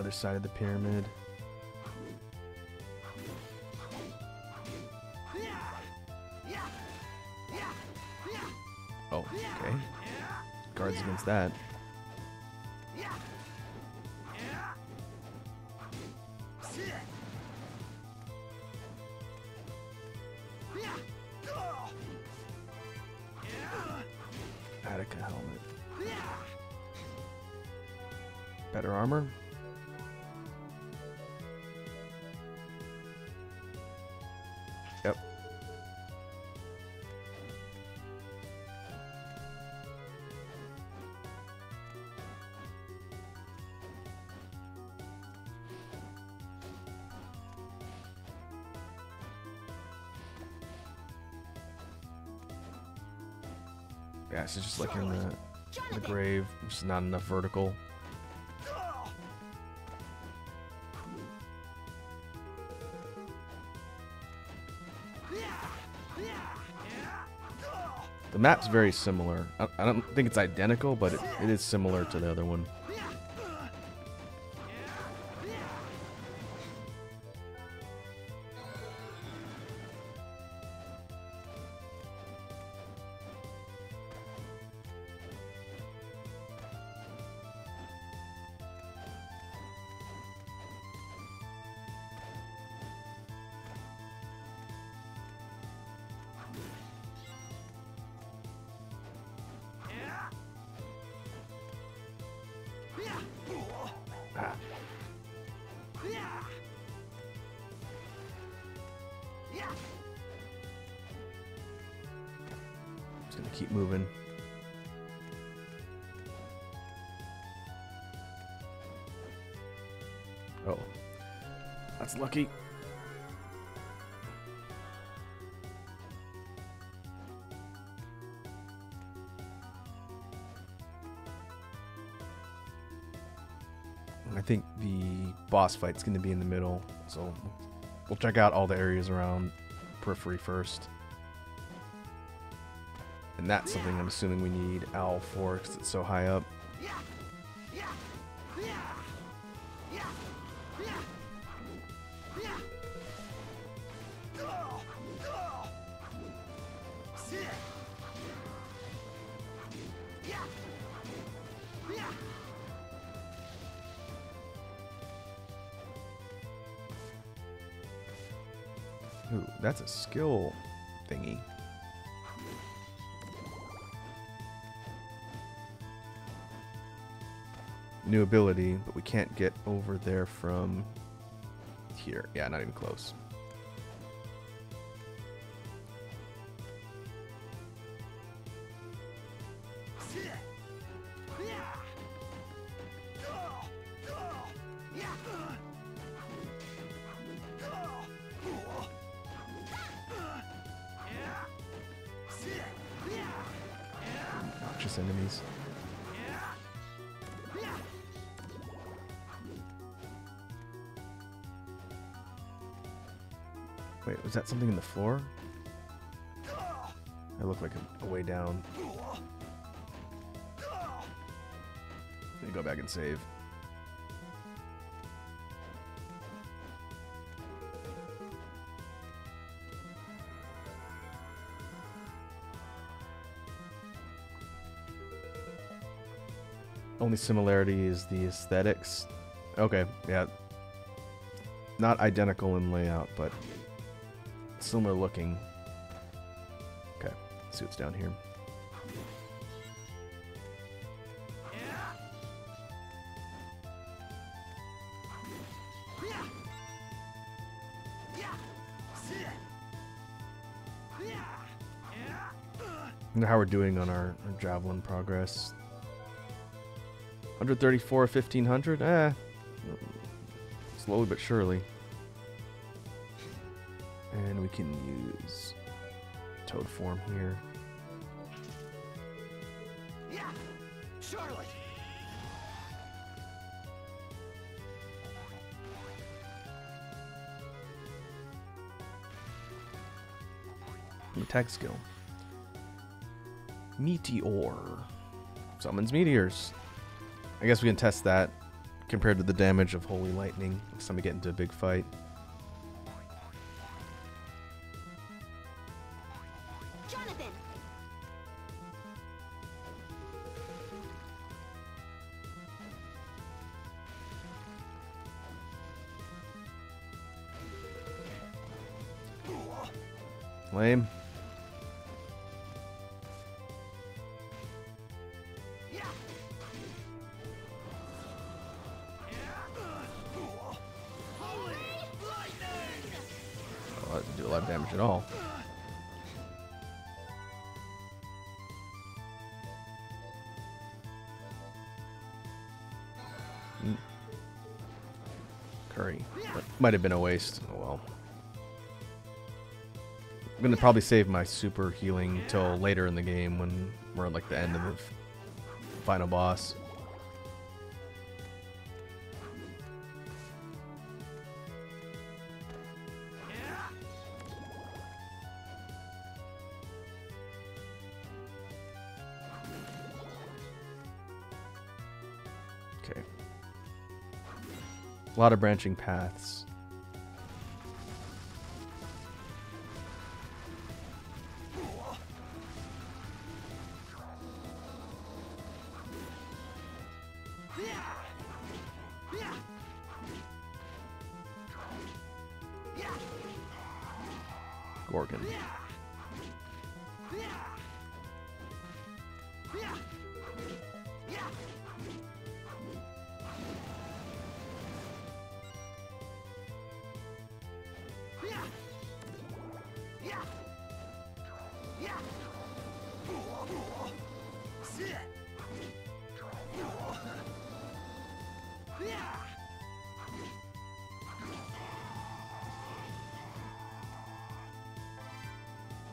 Other side of the pyramid. Oh, okay. Guards against that. It's just like in the, the grave. Just not enough vertical. The map's very similar. I, I don't think it's identical, but it, it is similar to the other one. Lucky. I think the boss fight's going to be in the middle, so we'll check out all the areas around Periphery first. And that's something I'm assuming we need Owl for because it's so high up. Ooh, that's a skill thingy. New ability, but we can't get over there from here. Yeah, not even close. Floor? It looked like a, a way down. Let me go back and save. Only similarity is the aesthetics. Okay, yeah. Not identical in layout, but similar looking. Okay, let's see what's down here. how we're doing on our, our javelin progress. 134, 1500? Eh. Slowly but surely. Can use toad form here. Yeah, Charlotte. Attack skill. Meteor. Summons meteors. I guess we can test that compared to the damage of Holy Lightning next time we get into a big fight. Might have been a waste. Oh well. I'm gonna probably save my super healing till later in the game when we're at like the end of the final boss. Okay. A lot of branching paths.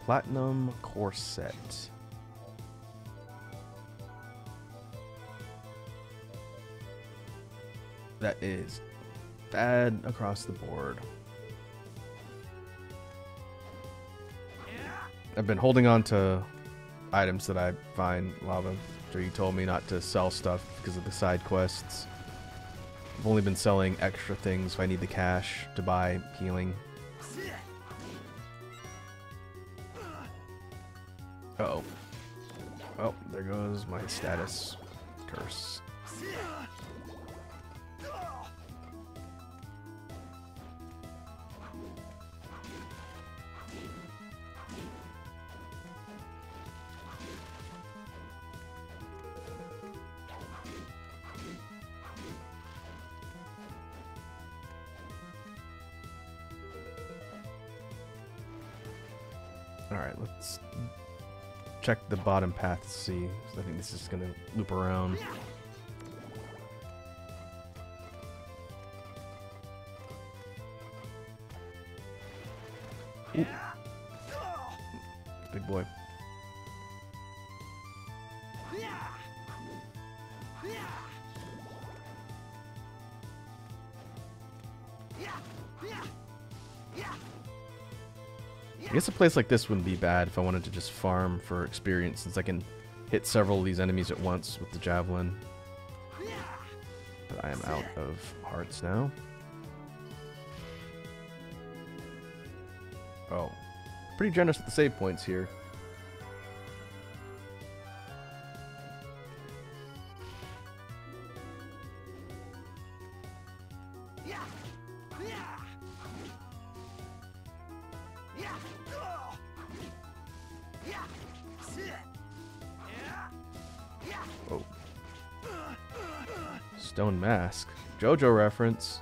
Platinum Corset. That is bad across the board. I've been holding on to items that I find lava. After you told me not to sell stuff because of the side quests. I've only been selling extra things if I need the cash to buy healing. Uh oh. Oh, there goes my status curse. Bottom path to see. 'cause I think this is gonna loop around. Place like this wouldn't be bad if I wanted to just farm for experience since I can hit several of these enemies at once with the javelin. But I am out of hearts now. Oh. Pretty generous with the save points here. JoJo reference.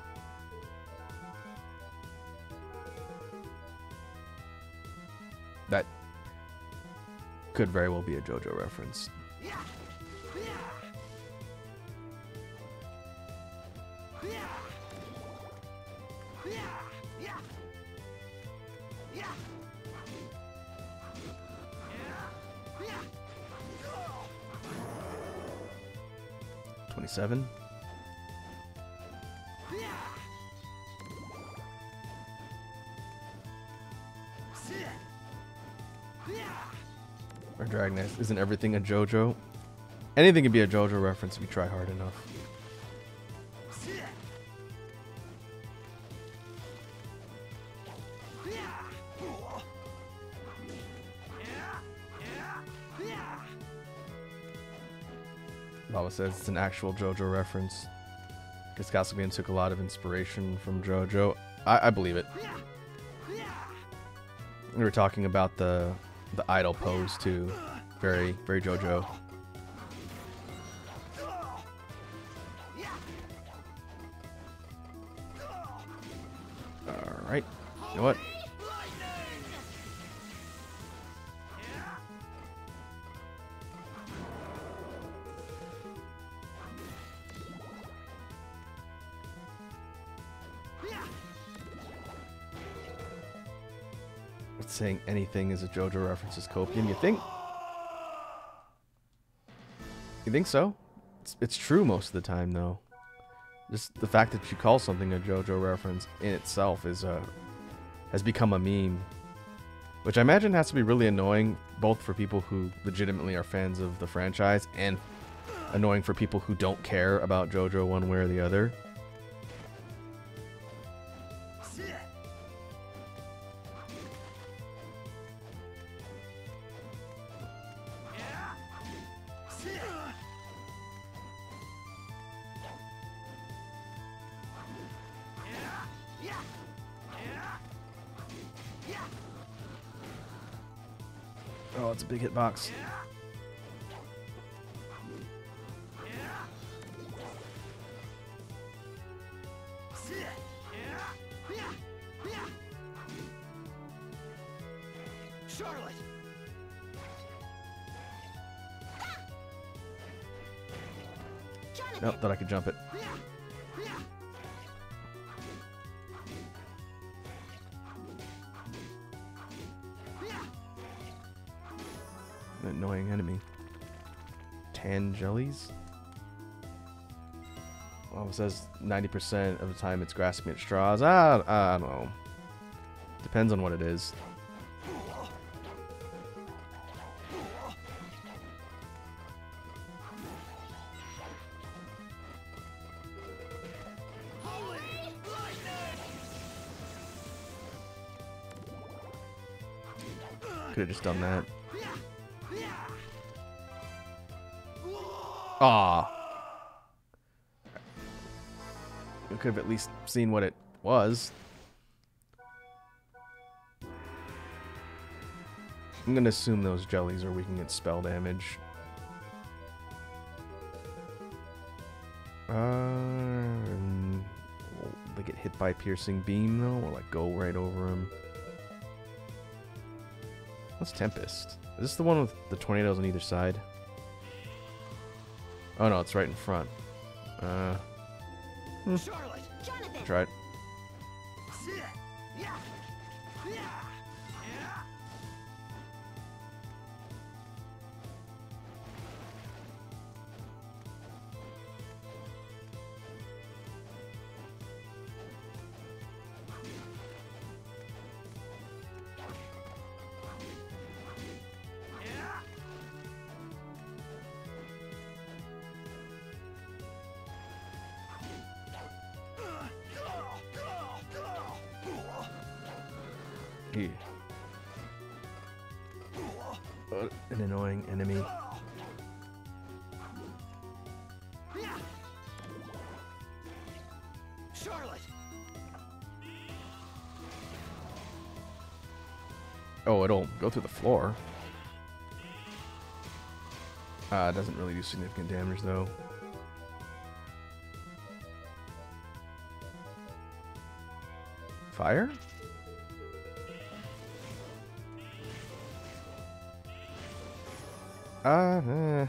That could very well be a JoJo reference. Isn't everything a JoJo? Anything can be a JoJo reference if you try hard enough. Lava says it's an actual JoJo reference. Because Castlevania took a lot of inspiration from JoJo. I, I believe it. We were talking about the the idol pose too. Very, very JoJo. Alright. You know what? Saying anything is a JoJo reference is copium. You think? You think so? It's, it's true most of the time, though. Just the fact that you call something a JoJo reference in itself is a has become a meme, which I imagine has to be really annoying both for people who legitimately are fans of the franchise and annoying for people who don't care about JoJo one way or the other. Oh, it's a big hitbox. Charlotte! Nope, thought I could jump it. Jellies? Well, it says 90% of the time it's grasping at straws. Ah, I don't know. Depends on what it is. Could have just done that. Ah. We could have at least seen what it was. I'm gonna assume those jellies are weak against spell damage. Uh, they get hit by piercing beam though, or like go right over them? What's Tempest? Is this the one with the tornadoes on either side? Oh no, it's right in front. Uh, Charlotte! Jonathan! try it. Through the floor. Uh, doesn't really do significant damage though. Fire? Uh, eh.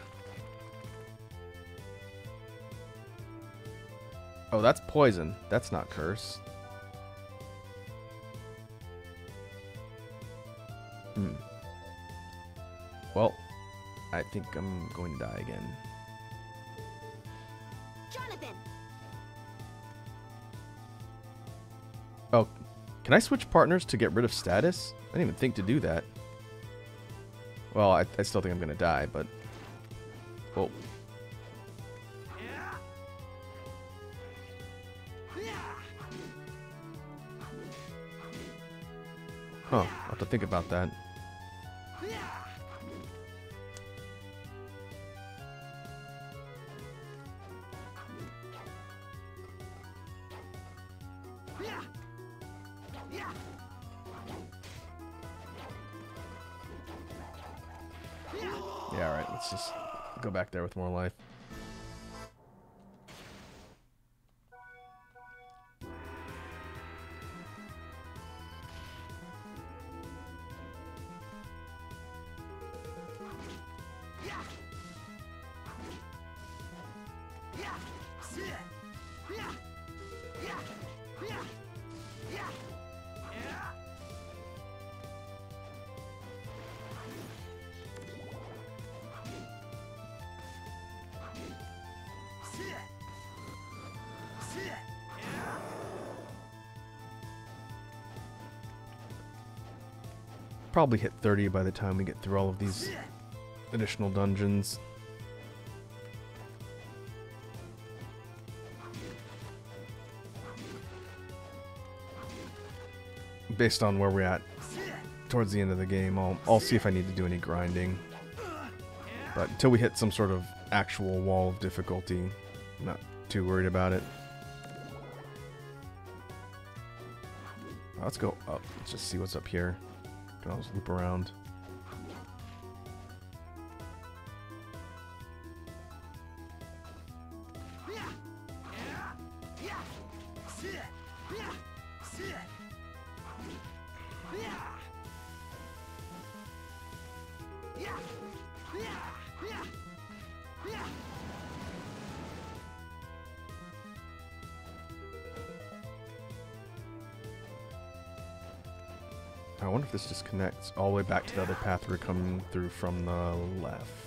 Oh, that's poison. That's not curse. Think I'm going to die again. Jonathan! Oh, can I switch partners to get rid of status? I didn't even think to do that. Well, I, I still think I'm going to die, but... Oh, Huh, I'll have to think about that. Probably hit 30 by the time we get through all of these additional dungeons. Based on where we're at towards the end of the game, I'll, I'll see if I need to do any grinding. But until we hit some sort of actual wall of difficulty, I'm not too worried about it. Let's go up. Let's just see what's up here. Can always loop around. Connects all the way back to the other path we're coming through from the left.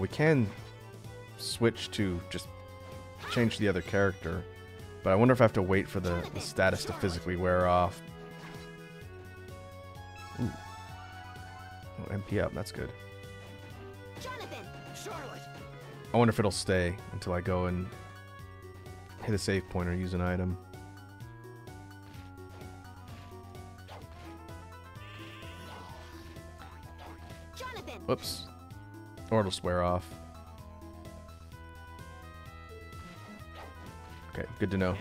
We can switch to just change the other character, but I wonder if I have to wait for the, the status to physically wear off. Ooh. Oh, MP up, that's good. I wonder if it'll stay until I go and hit a save point or use an item. Whoops. Or it'll swear off. Okay, good to know.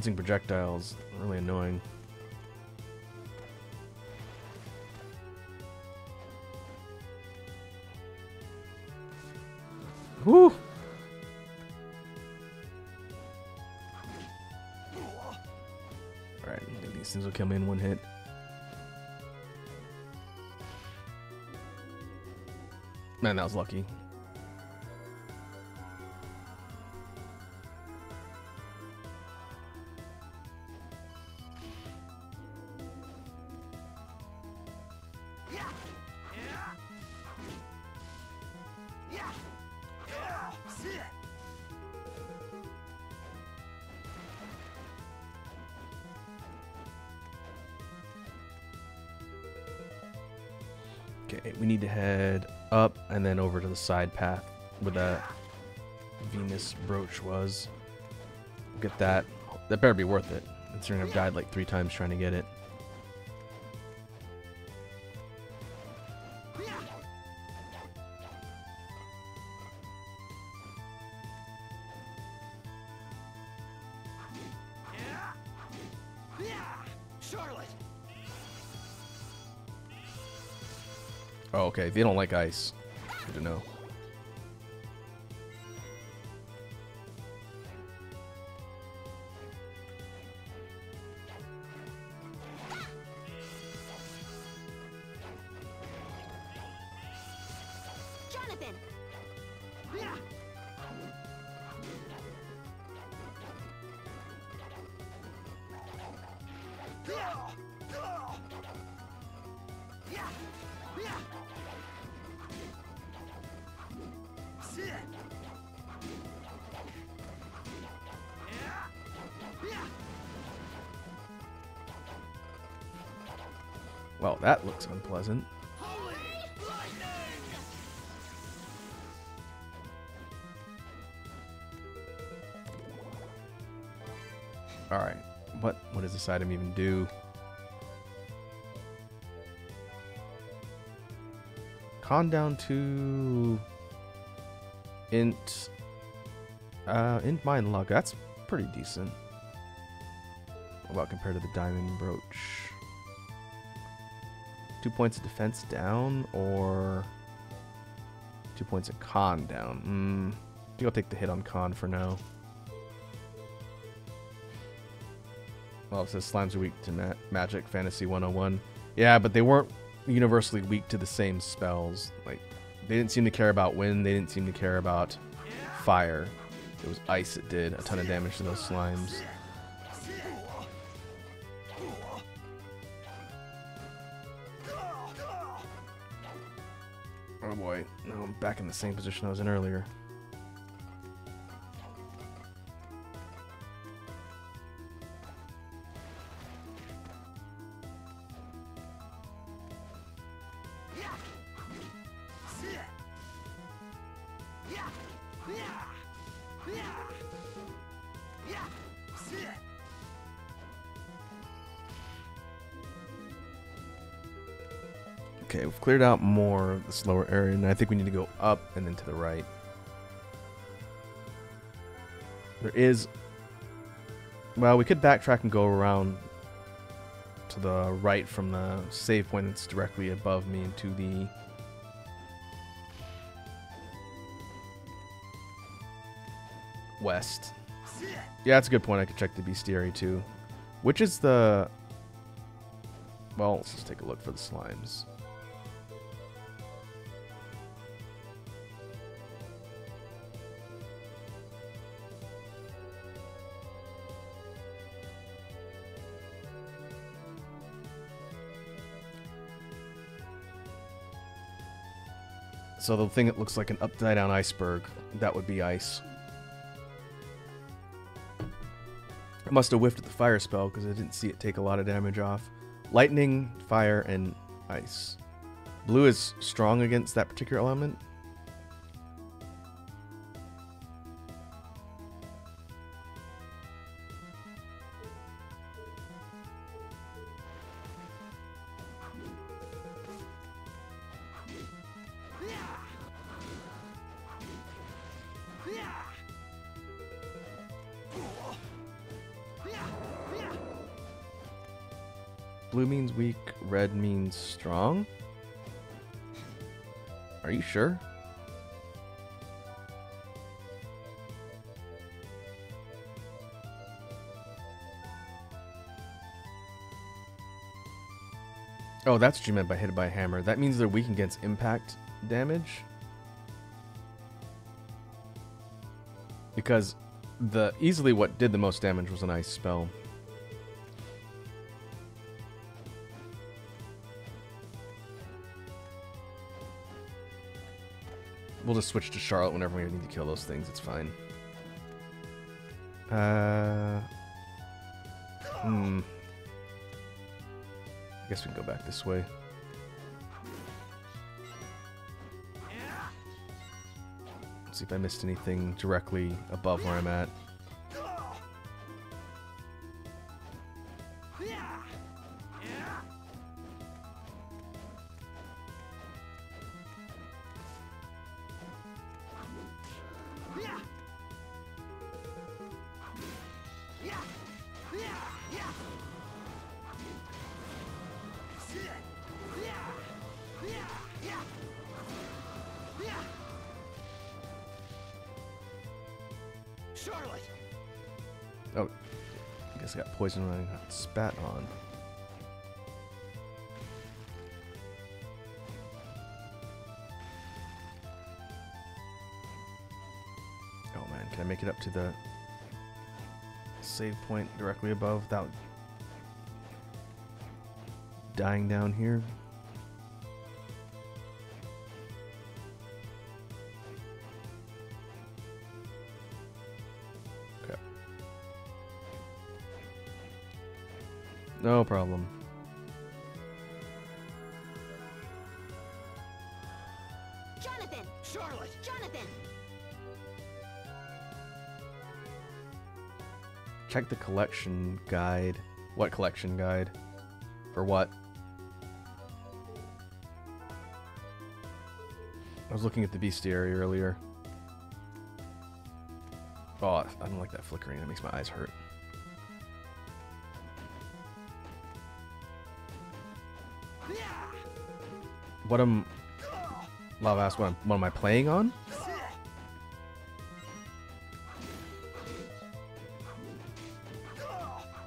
Bouncing projectiles really annoying. Whew! Alright, these things will kill me in one hit. Man, that was lucky. Okay, we need to head up and then over to the side path where that Venus brooch was. Get that. That better be worth it. Considering I've died like three times trying to get it. Okay. They don't like ice. Good to know. Lightning! Alright. What what does this item even do? Con down to int uh int mine luck. That's pretty decent. What about compared to the diamond brooch? Two points of defense down or two points of con down? Hmm. I think I'll take the hit on con for now. Well, it says slimes are weak to ma- magic, fantasy 101. Yeah, but they weren't universally weak to the same spells. Like, they didn't seem to care about wind, they didn't seem to care about fire. It was ice that did a ton of damage to those slimes. The same position I was in earlier. Cleared out more of this lower area, and I think we need to go up and then to the right. There is. Well, we could backtrack and go around to the right from the save point that's directly above me into the. West. Yeah, that's a good point. I could check the bestiary too. Which is the. Well, let's just take a look for the slimes. So the thing that looks like an upside down iceberg, that would be ice. I must have whiffed at the fire spell because I didn't see it take a lot of damage off. Lightning, fire, and ice. Blue is strong against that particular element. Means weak, red means strong. Are you sure? Oh, that's what you meant by hit by hammer. That means they're weak against impact damage. Because the easily what did the most damage was an ice spell. Just switch to Charlotte whenever we need to kill those things. It's fine. Uh. Hmm. I guess we can go back this way. Let's See if I missed anything directly above where I'm at. Poisoned when I got spat on. Oh man, can I make it up to the save point directly above without dying down here? Problem. Jonathan! Charlotte! Jonathan! Check the collection guide. What collection guide? For what? I was looking at the bestiary earlier. Oh, I don't like that flickering. It makes my eyes hurt. What am... Lava asked, what, am- what am I playing on?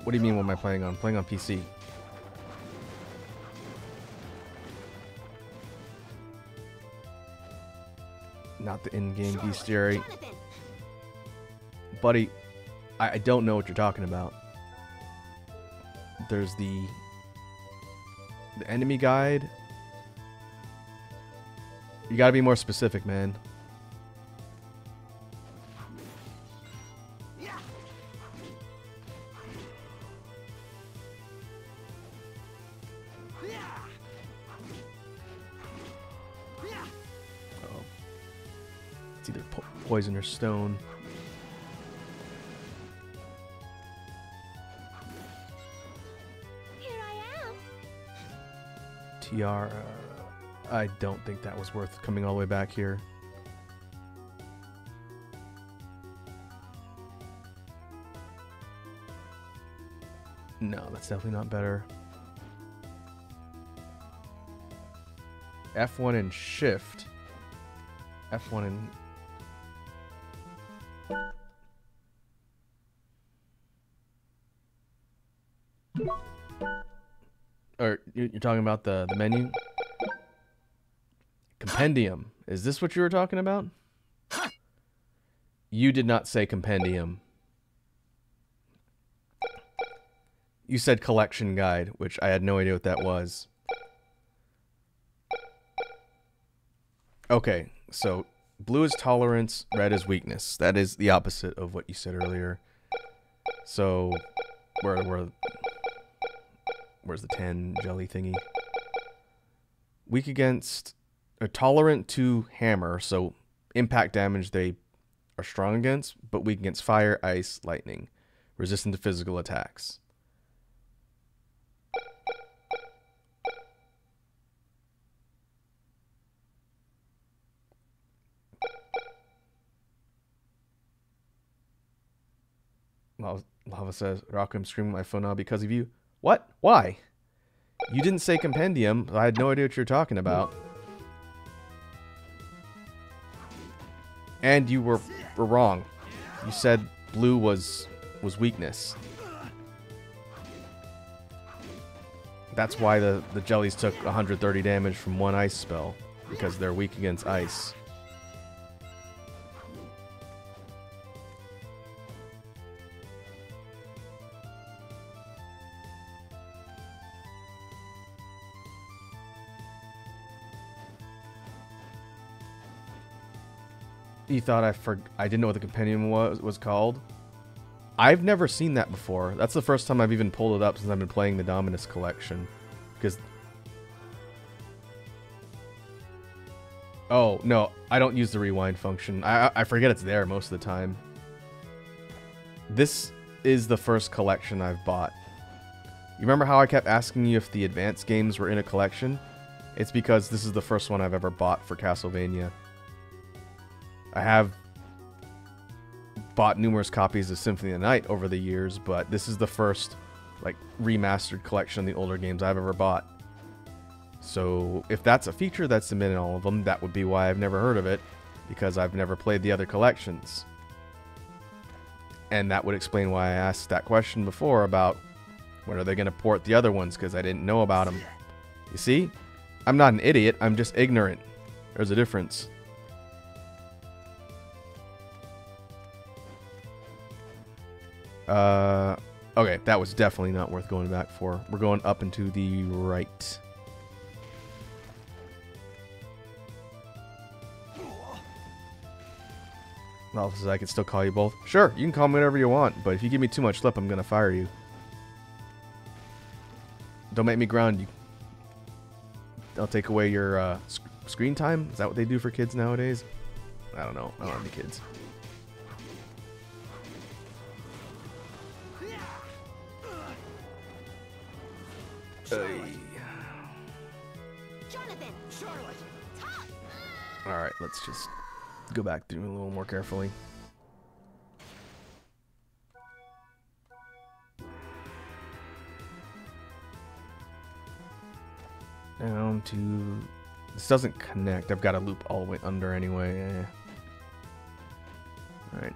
What do you mean what am I playing on? playing on PC. Not the in-game bestiary. Buddy, I, I don't know what you're talking about. There's the the enemy guide. You gotta be more specific, man. Oh. It's either poison or stone. Here I don't think that was worth coming all the way back here. No, that's definitely not better. F1 and shift. F1 and or you- you're talking about the the menu compendium. Is this what you were talking about? You did not say compendium. You said collection guide which i had no idea what that was. Okay so blue is tolerance red is weakness. That is the opposite of what you said earlier. So where where Where's the 10 jelly thingy? Weak against, or tolerant to hammer, so impact damage they are strong against, but weak against fire, ice, lightning. Resistant to physical attacks. Lava, Lava says, Rock, I'm screaming my phone now because of you. What? Why? You didn't say compendium. I had no idea what you're talking about. And you were, were wrong. You said blue was was weakness. That's why the, the jellies took 130 damage from one ice spell. Because they're weak against ice. You thought I for I didn't know what the compendium was was called. I've never seen that before. That's the first time I've even pulled it up since I've been playing the Dominus collection. Because Oh, no, I don't use the rewind function. I I- I forget it's there most of the time. This is the first collection I've bought. You remember how I kept asking you if the advanced games were in a collection? It's because this is the first one I've ever bought for Castlevania. I have bought numerous copies of Symphony of the Night over the years, but this is the first like remastered collection of the older games I've ever bought. So if that's a feature that's submitted in all of them, that would be why I've never heard of it, because I've never played the other collections. And that would explain why I asked that question before about when are they going to port the other ones, because I didn't know about them. You see? I'm not an idiot, I'm just ignorant. There's a difference. Uh, okay, that was definitely not worth going back for. We're going up and to the right. Well, says I can still call you both. Sure, you can call me whatever you want, but if you give me too much lip, I'm gonna fire you. Don't make me ground you. I'll take away your uh, sc screen time. Is that what they do for kids nowadays? I don't know. I don't have any kids. Alright, let's just go back through a little more carefully. Down to... This doesn't connect. I've got to loop all the way under anyway. Alright.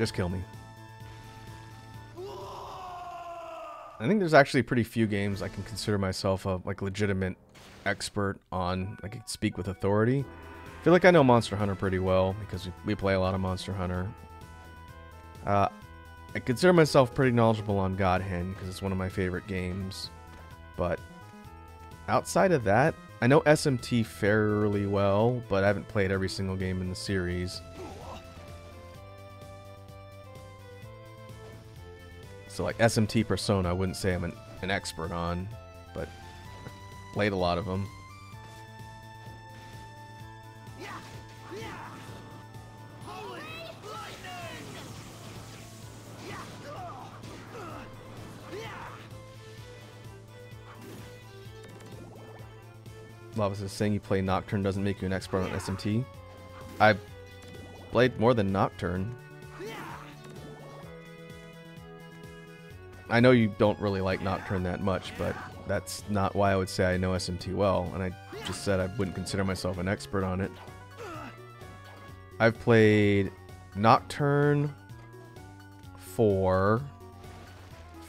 Just kill me. I think there's actually pretty few games I can consider myself a like legitimate expert on. I can speak with authority. I feel like I know Monster Hunter pretty well because we, we play a lot of Monster Hunter. Uh, I consider myself pretty knowledgeable on God Hand because it's one of my favorite games. But outside of that, I know SMT fairly well, but I haven't played every single game in the series. So like SMT Persona, I wouldn't say I'm an, an expert on, but played a lot of them. Holy lightning! Lava is saying you play Nocturne doesn't make you an expert on SMT. I played more than Nocturne. I know you don't really like Nocturne that much, but that's not why I would say I know SMT well, and I just said I wouldn't consider myself an expert on it. I've played Nocturne 4,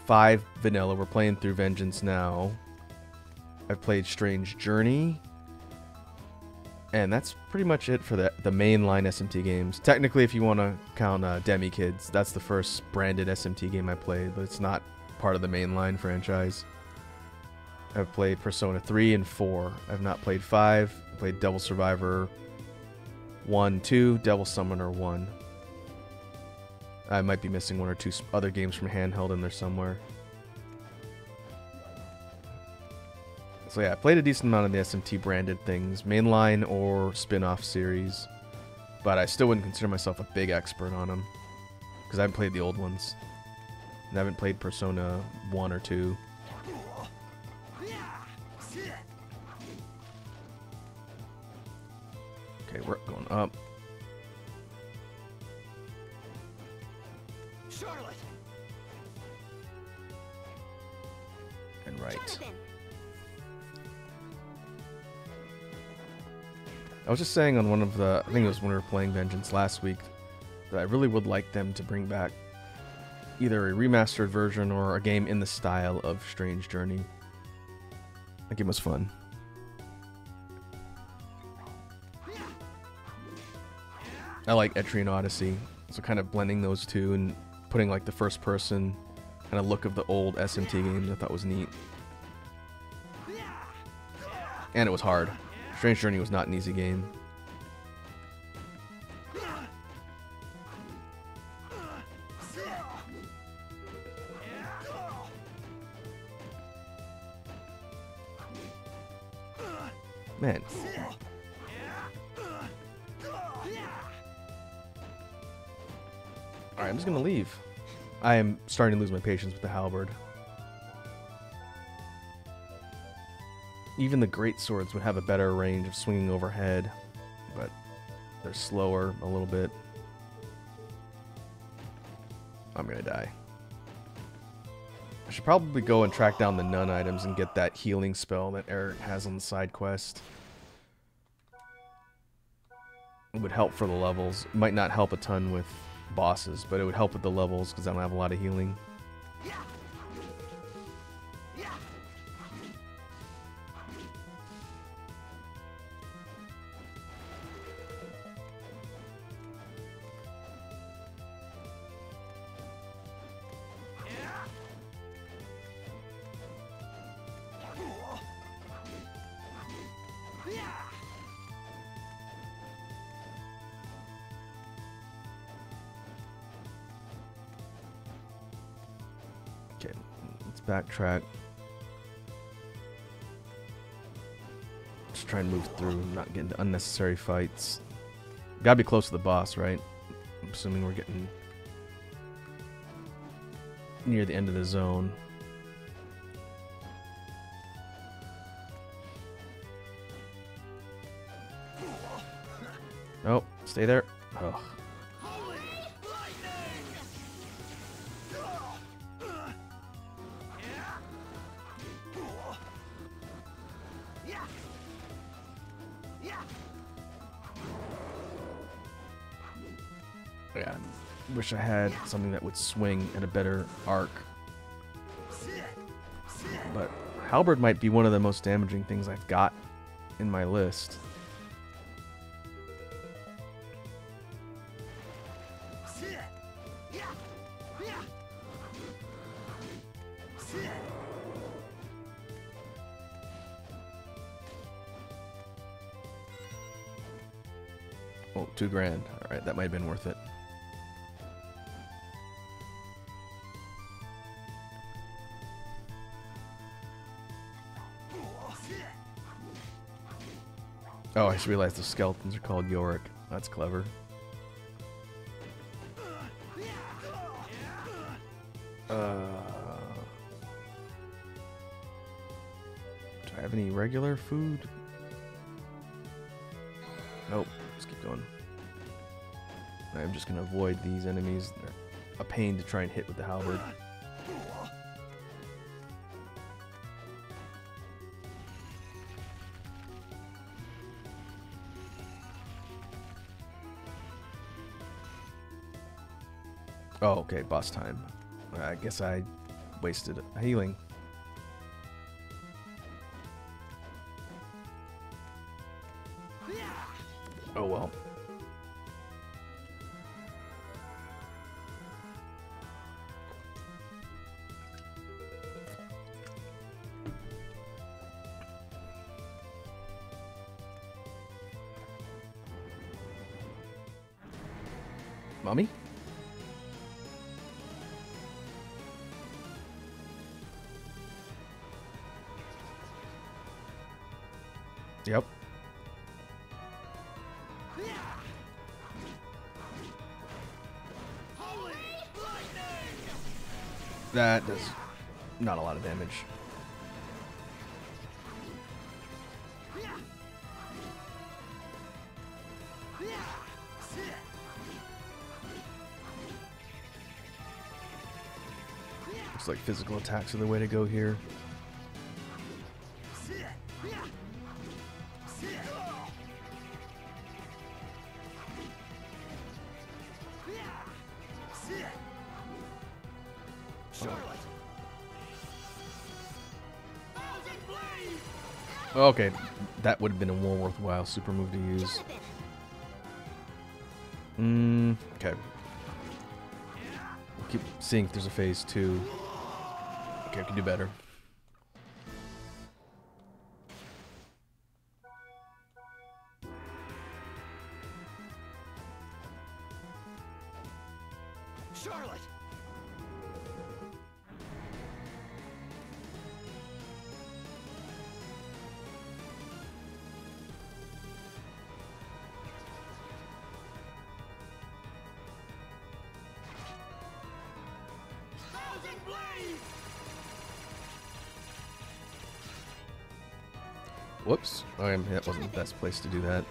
5 Vanilla. We're playing through Vengeance now. I've played Strange Journey. And that's pretty much it for the, the mainline SMT games. Technically, if you want to count uh, DemiKids, that's the first branded SMT game I played, but it's not part of the mainline franchise. I've played Persona 3 and 4. I've not played 5. I played Devil Survivor 1, 2, Devil Summoner 1. I might be missing one or two other games from handheld in there somewhere. So yeah, I played a decent amount of the SMT branded things, mainline or spin-off series, but I still wouldn't consider myself a big expert on them because I haven't played the old ones. And I haven't played Persona 1 or 2. Okay, we're going up. I was just saying on one of the, I think it was when we were playing Vengeance last week, that I really would like them to bring back either a remastered version or a game in the style of Strange Journey. That game was fun. I like Etrian Odyssey, so kind of blending those two and putting like the first person kind of look of the old SMT games I thought was neat. And it was hard. Strange Journey was not an easy game. Man. Alright, I'm just gonna leave. I am starting to lose my patience with the halberd. Even the great swords would have a better range of swinging overhead, but they're slower a little bit. I'm gonna die. I should probably go and track down the nun items and get that healing spell that Eric has on the side quest. It would help for the levels. It might not help a ton with bosses, but it would help with the levels because I don't have a lot of healing. Backtrack. Just try and move through, not get into unnecessary fights. Gotta be close to the boss, right? I'm assuming we're getting near the end of the zone. Oh, stay there. Yeah, wish I had something that would swing at a better arc. But halberd might be one of the most damaging things I've got in my list. Oh, two grand. All right, that might have been worth it. Oh, I just realized the skeletons are called Yorick. That's clever. Uh, do I have any regular food? Nope. Let's keep going. I'm just gonna avoid these enemies. They're a pain to try and hit with the halberd. Okay, boss time. I guess I wasted healing. That does not a lot of damage. Looks like physical attacks are the way to go here. Okay, that would have been a more worthwhile super move to use. Mm, okay. We'll keep seeing if there's a phase two. Okay, I can do better. The best place to do that.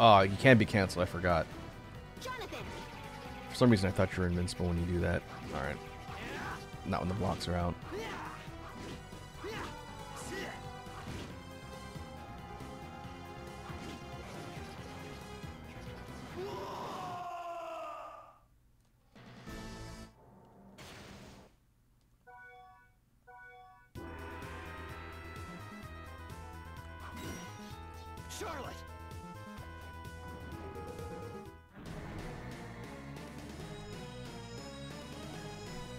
Oh, you can be canceled. I forgot. Jonathan! For some reason, I thought you were invincible when you do that. All right. Not when the blocks are out. Charlotte!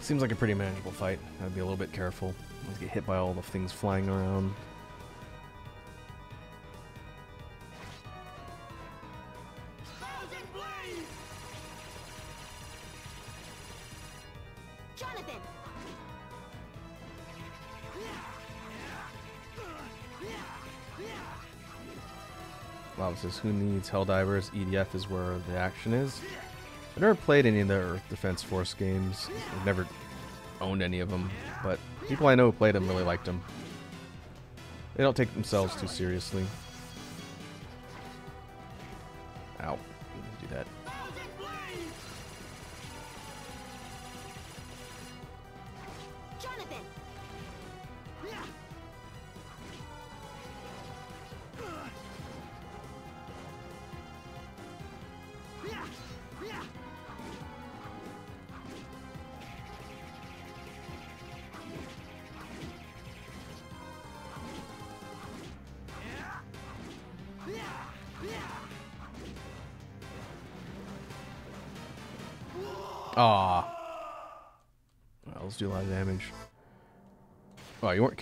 Seems like a pretty manageable fight. I'd be a little bit careful. Let's get hit by all the things flying around. Wow, it says who needs Helldivers? EDF is where the action is. I've never played any of the Earth Defense Force games. I've never owned any of them, but people I know who played them really liked them. They don't take themselves too seriously.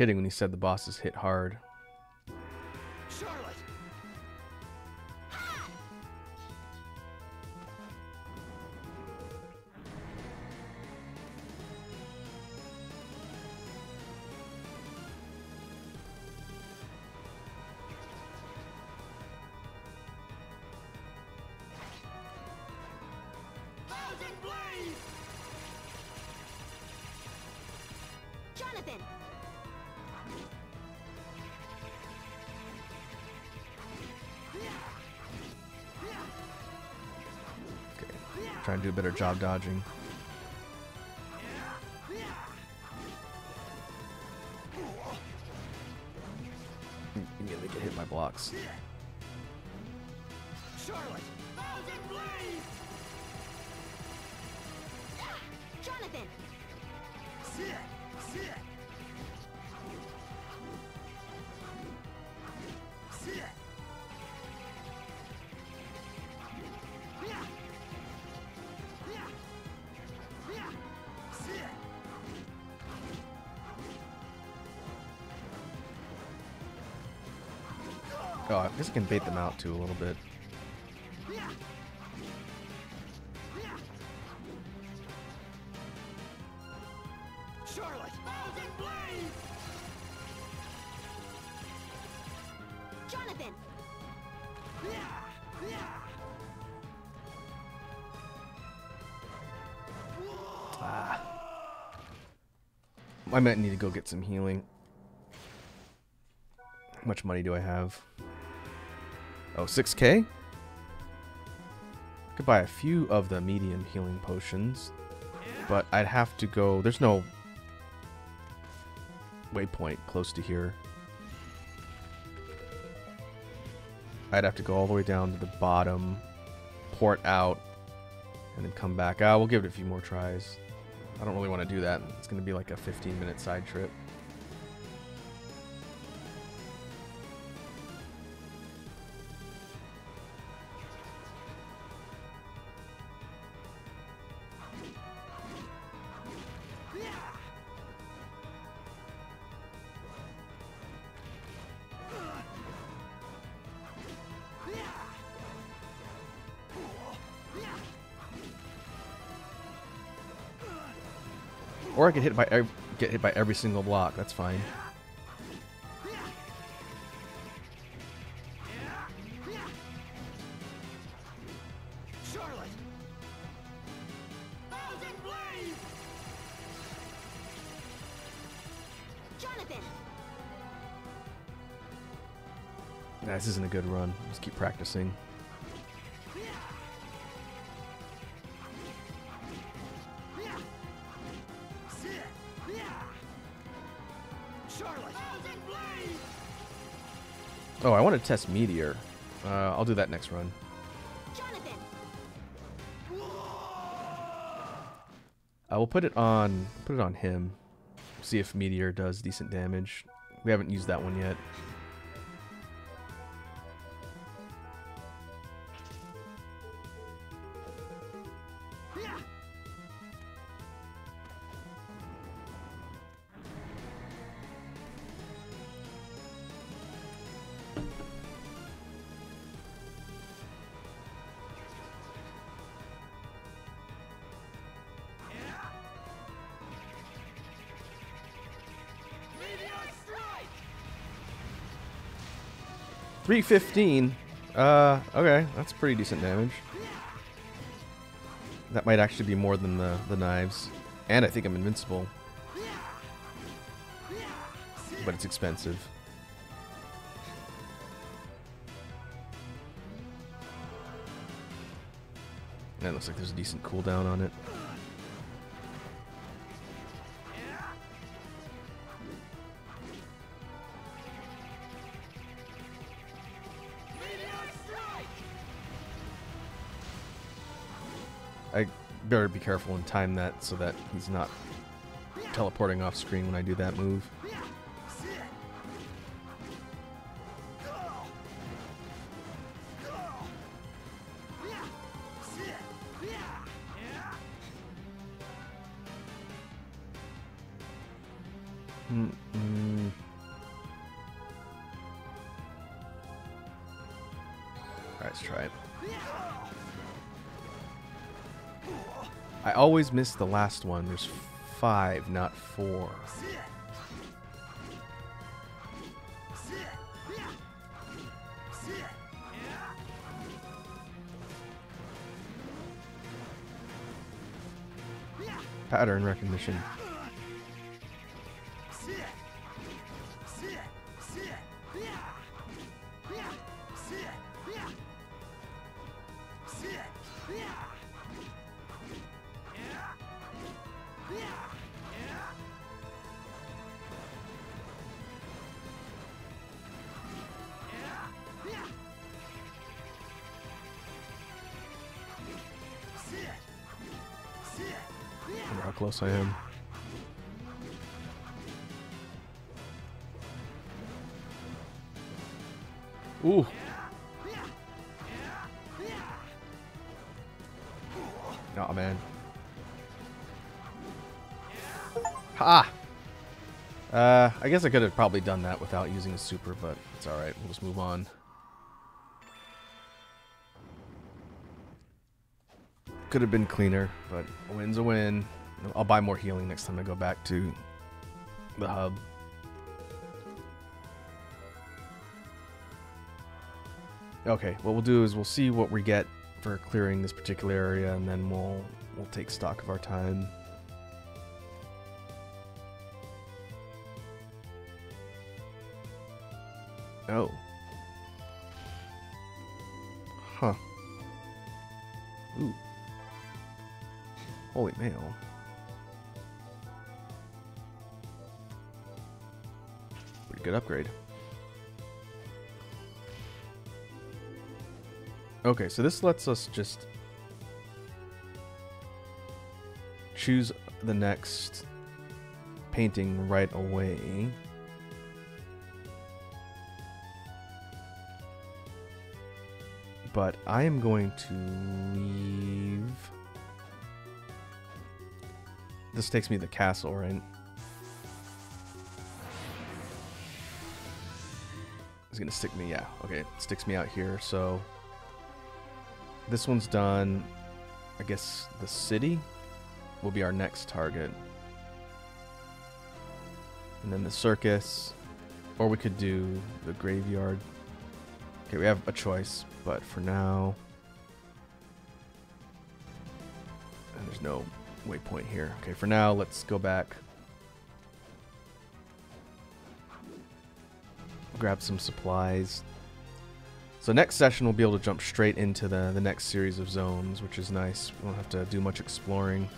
Kidding when he said the bosses hit hard. Do a better job dodging. Immediately get hit by blocks. Guess I can bait them out too a little bit. Charlotte! Thousand Blade! Jonathan! Ah. I might need to go get some healing. How much money do I have? Oh, 6k? Could buy a few of the medium healing potions, but I'd have to go. There's no waypoint close to here. I'd have to go all the way down to the bottom, port out, and then come back. Ah, we'll give it a few more tries. I don't really want to do that. It's going to be like a 15 minute side trip. Or I could hit by ev- get hit by every single block. That's fine. This isn't a good run. Just keep practicing. I want to test Meteor. Uh, I'll do that next run. I will put it on put it on him. See if Meteor does decent damage. We haven't used that one yet. 315. Uh, okay, that's pretty decent damage. That might actually be more than the, the knives. And I think I'm invincible. But it's expensive. And it looks like there's a decent cooldown on it. Better be careful and time that so that he's not teleporting off screen when I do that move. I always miss the last one. There's five, not four. Pattern recognition. I am. Ooh. Oh man. Ha! Uh, I guess I could have probably done that without using a super, but it's alright. We'll just move on. Could have been cleaner, but a win's a win. I'll buy more healing next time I go back to the hub. Okay, what we'll do is we'll see what we get for clearing this particular area, and then we'll we'll take stock of our time. Oh. Huh. Ooh. Holy mail. Good upgrade. Okay, so this lets us just choose the next painting right away. But I am going to leave. This takes me to the castle, right? It's gonna stick me, yeah. Okay, it sticks me out here, so this one's done. I guess the city will be our next target. And then the circus. Or we could do the graveyard. Okay, we have a choice, but for now. And there's no waypoint here. Okay, for now, let's go back. Grab some supplies. So next session we'll be able to jump straight into the, the next series of zones, which is nice. We won't have to do much exploring.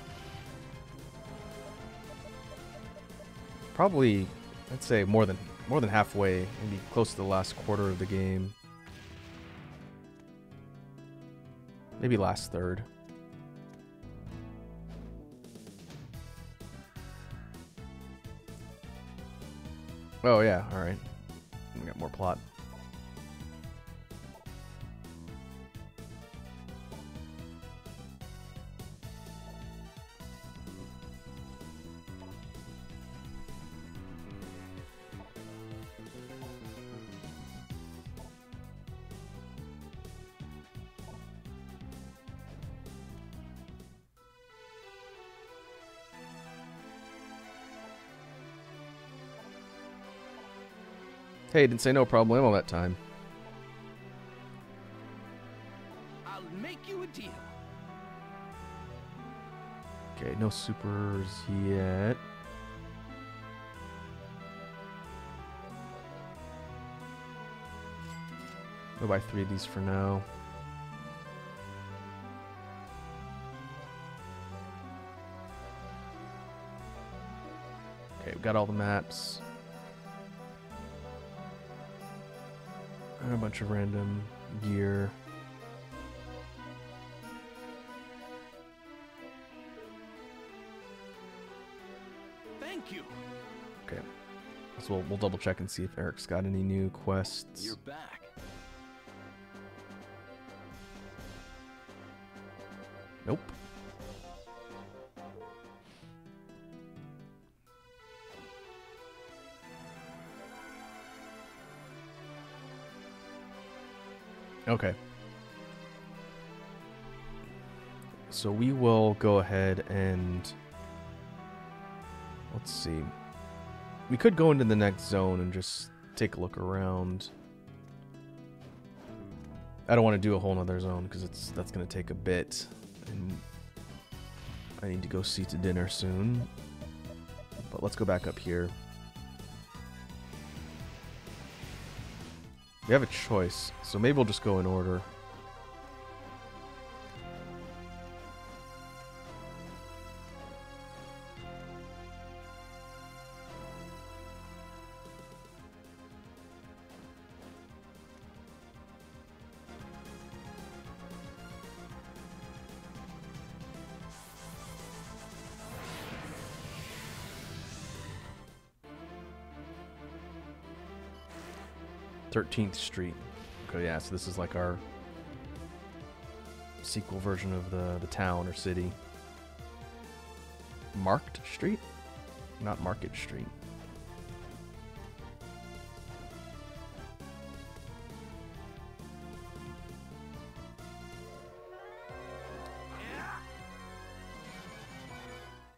Probably, I'd say more than more than halfway, maybe close to the last quarter of the game. Maybe last third. Oh yeah, alright. More plot. Hey, didn't say no problemo that time. I'll make you a deal. Okay, no supers yet. Go buy three of these for now. Okay, we got all the maps. A bunch of random gear. Thank you. Okay. So we'll, we'll double check and see if Eric's got any new quests. So we will go ahead and let's see. We could go into the next zone and just take a look around. I don't want to do a whole nother zone because it's that's gonna take a bit, and I need to go see to dinner soon. But let's go back up here. We have a choice, so maybe we'll just go in order. Thirteenth Street. Okay, yeah. So this is like our sequel version of the the town or city. Marked Street, not Market Street.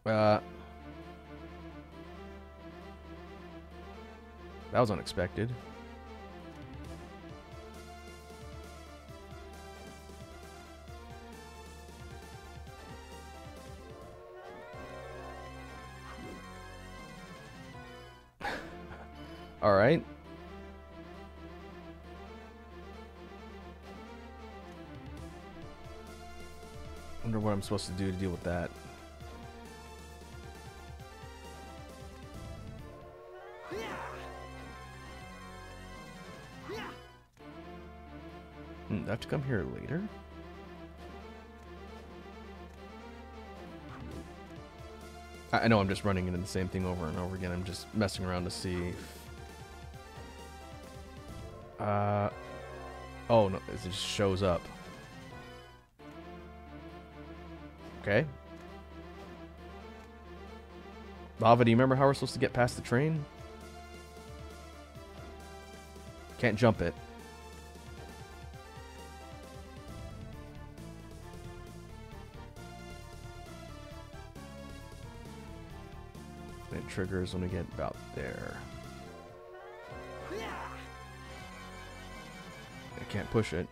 Uh, that was unexpected. I'm supposed to do to deal with that. Hmm, do I have to come here later? I know I'm just running into the same thing over and over again. I'm just messing around to see. If... Uh, oh no, it just shows up. Okay. Lava, do you remember how we're supposed to get past the train? Can't jump it. It triggers when we get about there. I can't push it.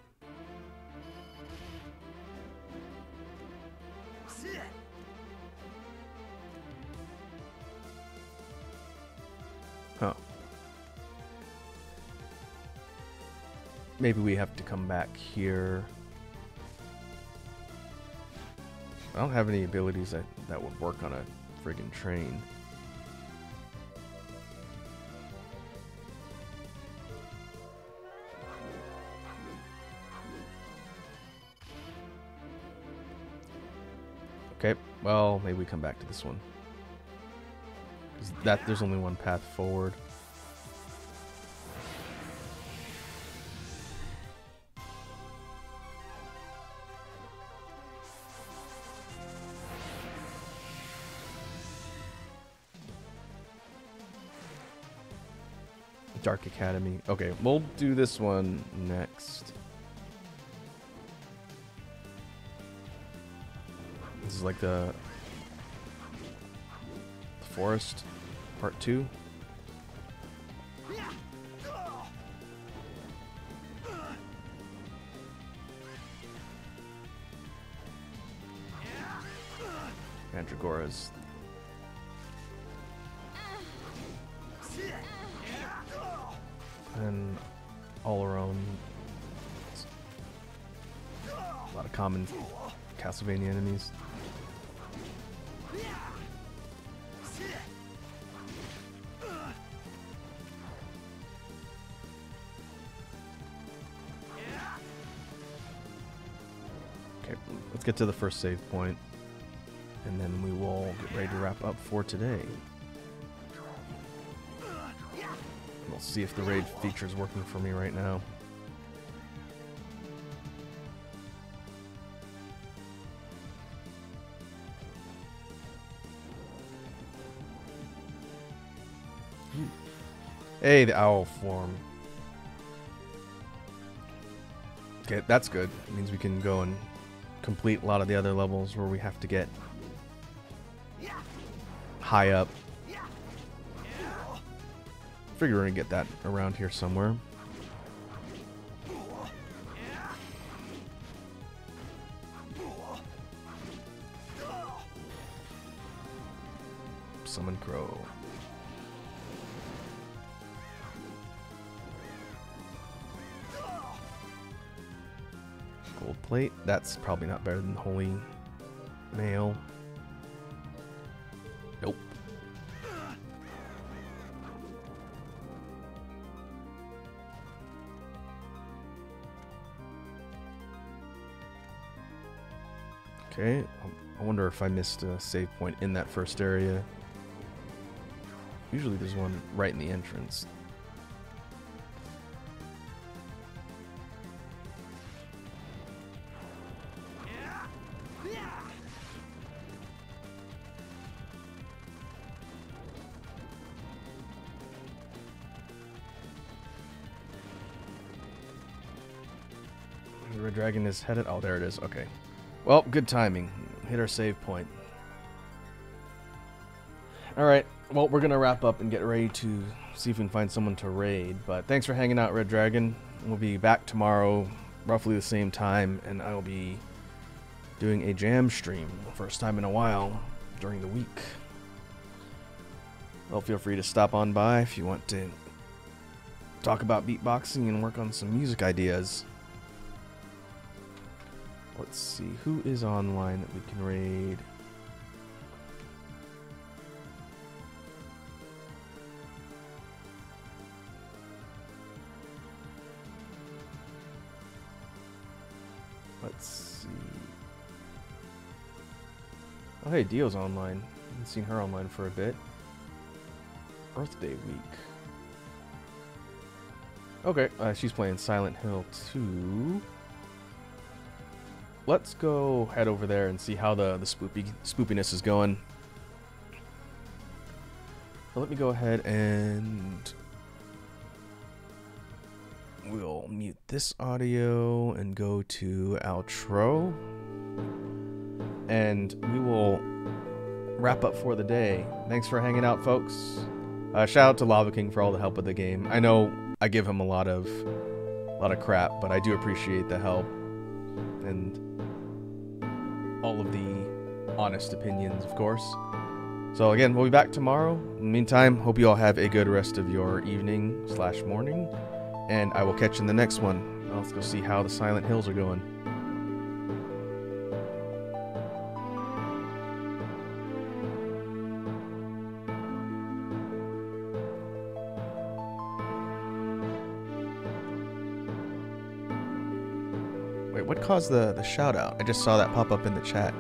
Maybe we have to come back here. I don't have any abilities that, that would work on a friggin' train. Okay, well, maybe we come back to this one. 'Cause that there's only one path forward. Dark Academy. Okay, we'll do this one next. This is like the, forest part two. Castlevania enemies. Okay, let's get to the first save point, and then we will get ready to wrap up for today. We'll see if the raid feature is working for me right now. Hey, the owl form. Okay, that's good. It means we can go and complete a lot of the other levels where we have to get high up. Figure we're gonna get that around here somewhere. Summon Crow. Plate. That's probably not better than Holy Mail. Nope. Okay, um, I wonder if I missed a save point in that first area. Usually there's one right in the entrance. Dragon is headed. Oh, there it is. Okay. Well, good timing. Hit our save point. Alright, well, we're going to wrap up and get ready to see if we can find someone to raid. But thanks for hanging out, Red Dragon. We'll be back tomorrow, roughly the same time, and I'll be doing a jam stream, first time in a while, during the week. Well, feel free to stop on by if you want to talk about beatboxing and work on some music ideas. Let's see, who is online that we can raid? Let's see. Oh, hey, Dio's online. Haven't seen her online for a bit. Birthday week. Okay, uh, she's playing Silent Hill 2 let's go head over there and see how the the spoopy spoopiness is going. So let me go ahead and we'll mute this audio and go to outro, and we will wrap up for the day. Thanks for hanging out, folks. Uh, shout out to Lava King for all the help with the game. I know I give him a lot of, a lot of crap, but I do appreciate the help and all of the honest opinions, of course. So again, we'll be back tomorrow. In the meantime, hope you all have a good rest of your evening slash morning, and I will catch you in the next one. Let's go see how the Silent Hills are going. Caused the, the shout out? I just saw that pop up in the chat.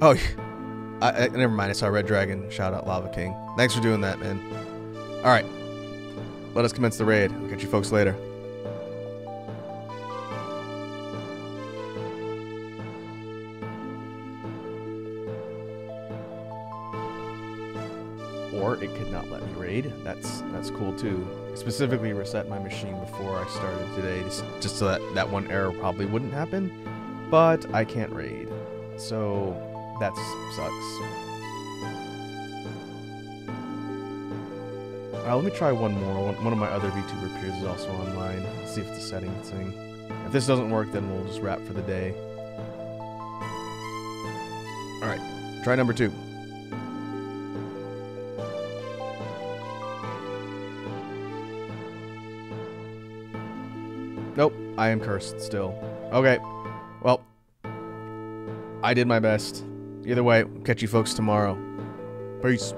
Oh, I, I, never mind. I saw Red Dragon shout out Lava King. Thanks for doing that, man. All right, let us commence the raid. I'll catch you folks later. Or it could not let me raid. That's that's cool too. Specifically reset my machine before I started today, just, so that that one error probably wouldn't happen. But I can't raid, so that sucks. Uh, let me try one more. One, one of my other VTuber peers is also online. Let's see if it's a settings thing. If this doesn't work, then we'll just wrap for the day. Alright, try number two. I am cursed still. Okay, well, I did my best. Either way, catch you folks tomorrow. Peace.